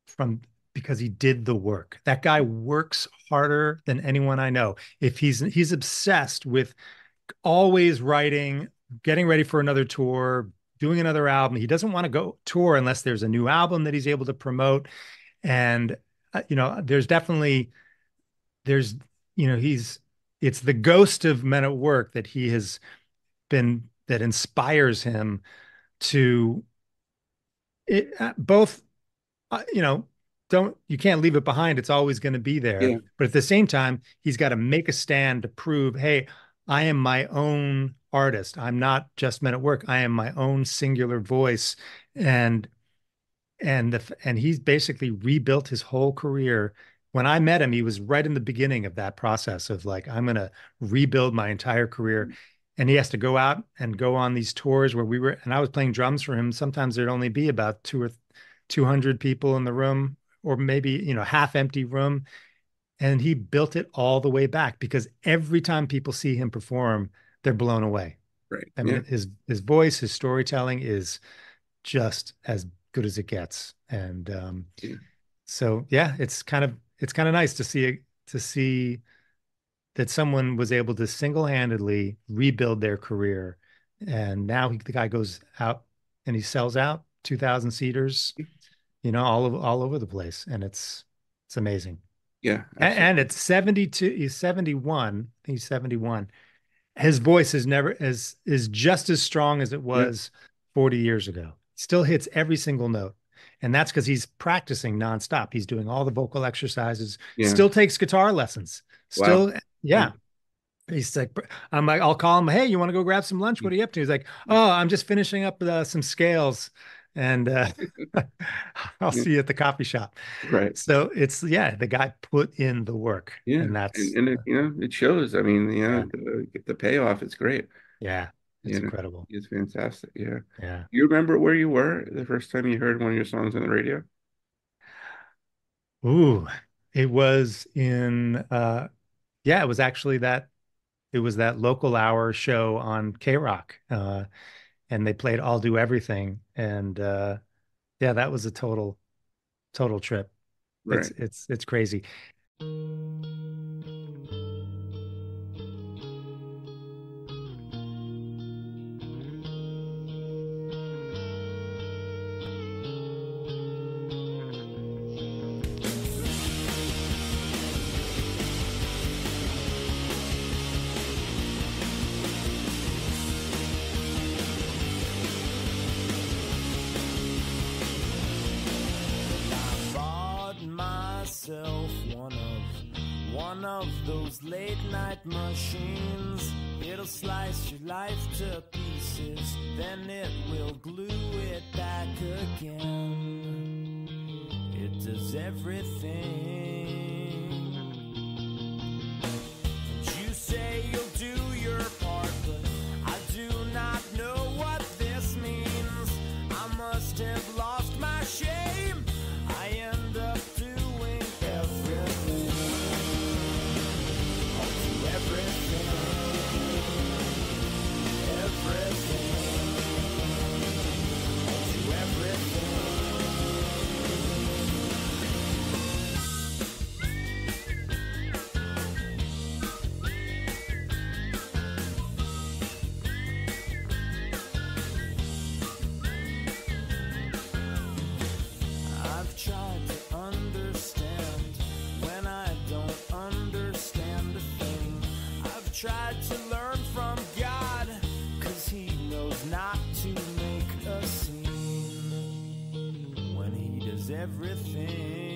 from because he did the work. That guy works harder than anyone I know. If he's he's obsessed with always writing, getting ready for another tour, doing another album. He doesn't want to go tour unless there's a new album that he's able to promote. And uh, you know, there's definitely there's you know, he's it's the ghost of men at work that he has been that inspires him to it uh, both uh, you know don't you can't leave it behind it's always going to be there. Yeah. but at the same time he's got to make a stand to prove hey i am my own artist. I'm not just men at work. I am my own singular voice. And and the and he's basically rebuilt his whole career. When i met him he was right in the beginning of that process of like i'm going to rebuild my entire career and he has to go out and go on these tours where we were and i was playing drums for him sometimes there'd only be about two or 200 people in the room or maybe you know half empty room and he built it all the way back because every time people see him perform, they're blown away. Right. I mean, yeah. his his voice, his storytelling is just as good as it gets, and um, Yeah. so yeah, it's kind of it's kind of nice to see to see that someone was able to single handedly rebuild their career, and now he, the guy goes out and he sells out two thousand seaters, you know, all over all over the place, and it's it's amazing. Yeah. A- And, it's 72, he's 71. I think he's 71. His voice is never is is just as strong as it was 40 years ago. Still hits every single note. And that's because he's practicing nonstop. He's doing all the vocal exercises, Yeah. still takes guitar lessons. Wow. Yeah. He's like, I'm like, I'll call him. Hey, you want to go grab some lunch? What are you up to? He's like, Oh, I'm just finishing up uh, some scales, and uh, <laughs> I'll see you at the coffee shop. right. So it's yeah, the guy put in the work, Yeah. and that's and, and it, you know, it shows. I mean, you know, the, the payoff is great. yeah, it's you know. incredible. It's fantastic. Yeah. Yeah. You remember where you were the first time you heard one of your songs on the radio? Ooh, it was in uh, yeah, it was actually that it was that local hour show on KROQ, uh, and they played "I'll Do Everything," and uh, yeah, that was a total total trip. Right. It's it's it's crazy. Myself one of one of those late night machines. It'll slice your life to pieces, then it will glue it back again. It does everything. You say tried to learn from God, cause He knows not to make a scene when He does everything.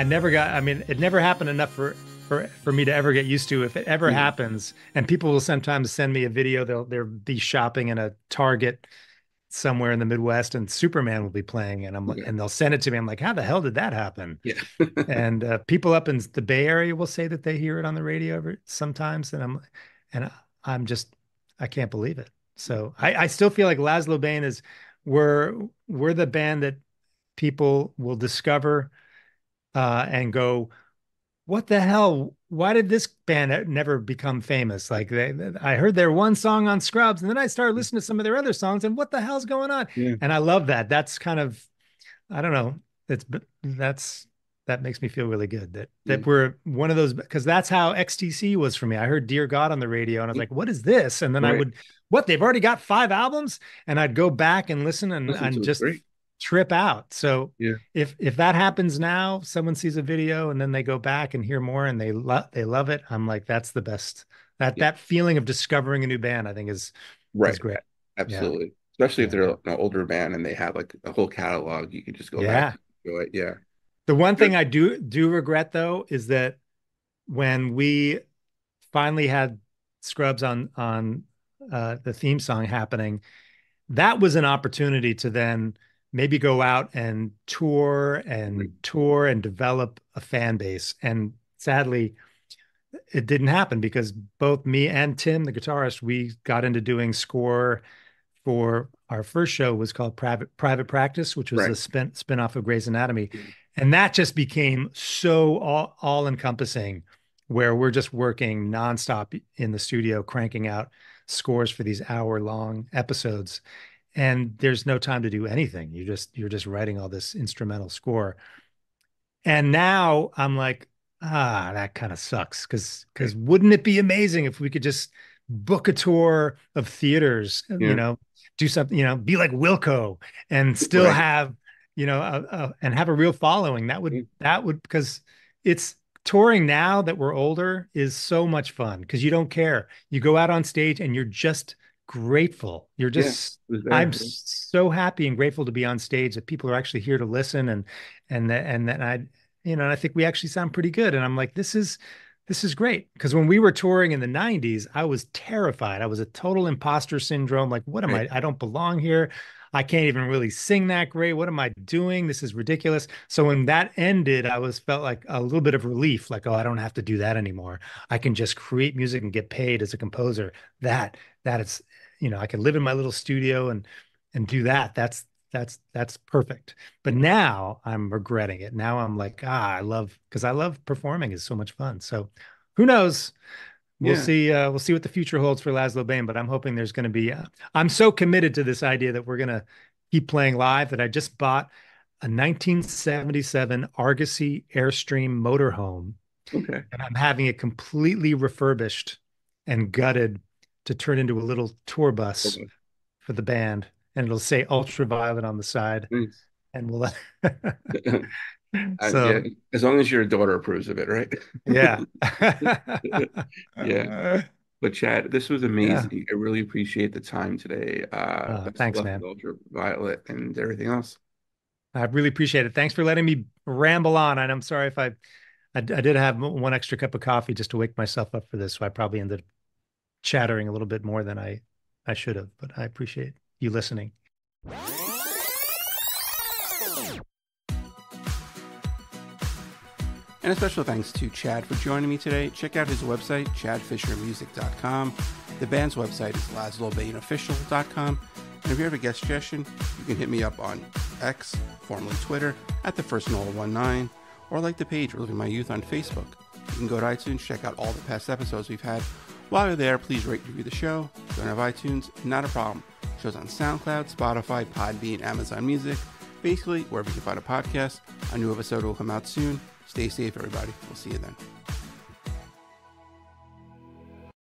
I never got. I mean, it never happened enough for for for me to ever get used to. If it ever Mhm. happens, and people will sometimes send me a video, they'll they'll be shopping in a Target somewhere in the Midwest, and Superman will be playing, and I'm like, Yeah. and they'll send it to me. I'm like, how the hell did that happen? Yeah. <laughs> and uh, people up in the Bay Area will say that they hear it on the radio sometimes, and I'm and I'm just I can't believe it. So I, I still feel like Lazlo Bane is we're we're the band that people will discover uh, and go, what the hell? Why did this band never become famous? Like they, I heard their one song on Scrubs, and then I started listening to some of their other songs, and what the hell's going on? Yeah. And I love that. That's kind of, I don't know. It's that's that makes me feel really good that that Yeah. we're one of those because that's how XTC was for me. I heard Dear God on the radio, and I was like, what is this? And then I would, what? They've already got five albums, and I'd go back and listen and Listen and just great. Trip out. So Yeah. if if that happens now, someone sees a video and then they go back and hear more and they love they love it. I'm like, that's the best. That Yeah. that feeling of discovering a new band, I think is Right. is great. Absolutely. Especially if they're an older band and they have like a whole catalog, you can just go Yeah. back and enjoy it. Yeah. The one thing I do do regret though is that when we finally had Scrubs on on uh, the theme song happening, that was an opportunity to then maybe go out and tour and Right. tour and develop a fan base. And sadly, it didn't happen because both me and Tim, the guitarist, we got into doing score for our first show was called Private Private Practice, which was Right. a spin spin-off of Grey's Anatomy. Mhm. And that just became so all, all encompassing where we're just working nonstop in the studio, cranking out scores for these hour long episodes. And there's no time to do anything. You just you're just writing all this instrumental score. And now I'm like, ah, that kind of sucks. Cause because wouldn't it be amazing if we could just book a tour of theaters, Yeah. you know, do something, you know, be like Wilco and still Right. have, you know, a, a, and have a real following. That would that would because it's touring now that we're older is so much fun because you don't care. You go out on stage and you're just grateful. You're just there. I'm Yeah. so happy and grateful to be on stage that people are actually here to listen and and that and that I you know and I think we actually sound pretty good. And I'm like this is this is great. Because when we were touring in the 90s I was terrified. I was a total imposter syndrome. Like what am Right. I I don't belong here. I can't even really sing that great. What am I doing? This is ridiculous. So when that ended I was felt like a little bit of relief. Like oh I don't have to do that anymore. I can just create music and get paid as a composer. That that is you know I can live in my little studio and and do that. That's that's that's perfect. But now i'm regretting it. Now i'm like ah i love because i love performing. Is so much fun. So who knows? We'll Yeah. see uh, we'll see what the future holds for lazlo bane but i'm hoping there's going to be uh, i'm so committed to this idea that we're going to keep playing live that i just bought a 1977 argosy airstream motorhome Okay. and i'm having it completely refurbished and gutted to turn into a little tour bus Okay. for the band and it'll say ultraviolet on the side Nice. and we'll Uh, <laughs> <laughs> so yeah, as long as your daughter approves of it, right? yeah <laughs> Yeah. But Chad, this was amazing. I really appreciate the time today. Uh, Oh, thanks, man. Ultraviolet and everything else. i really appreciate it thanks for letting me ramble on and i'm sorry if i i, I did have one extra cup of coffee just to wake myself up for this so i probably ended up chattering a little bit more than i i should have but i appreciate you listening And a special thanks to Chad for joining me today. Check out his website, chadfischermusic.com. The band's website is lazlobaneofficial.com. And if you have a guest suggestion, you can hit me up on X, formerly Twitter, at the first Noel 19, or like the page Living My Youth on Facebook. You can go to iTunes, check out all the past episodes we've had. While you're there, please rate and review the show. If you don't have iTunes, not a problem. Shows on SoundCloud, Spotify, Podbean, Amazon Music, basically wherever you can find a podcast. A new episode will come out soon. Stay safe, everybody. We'll see you then.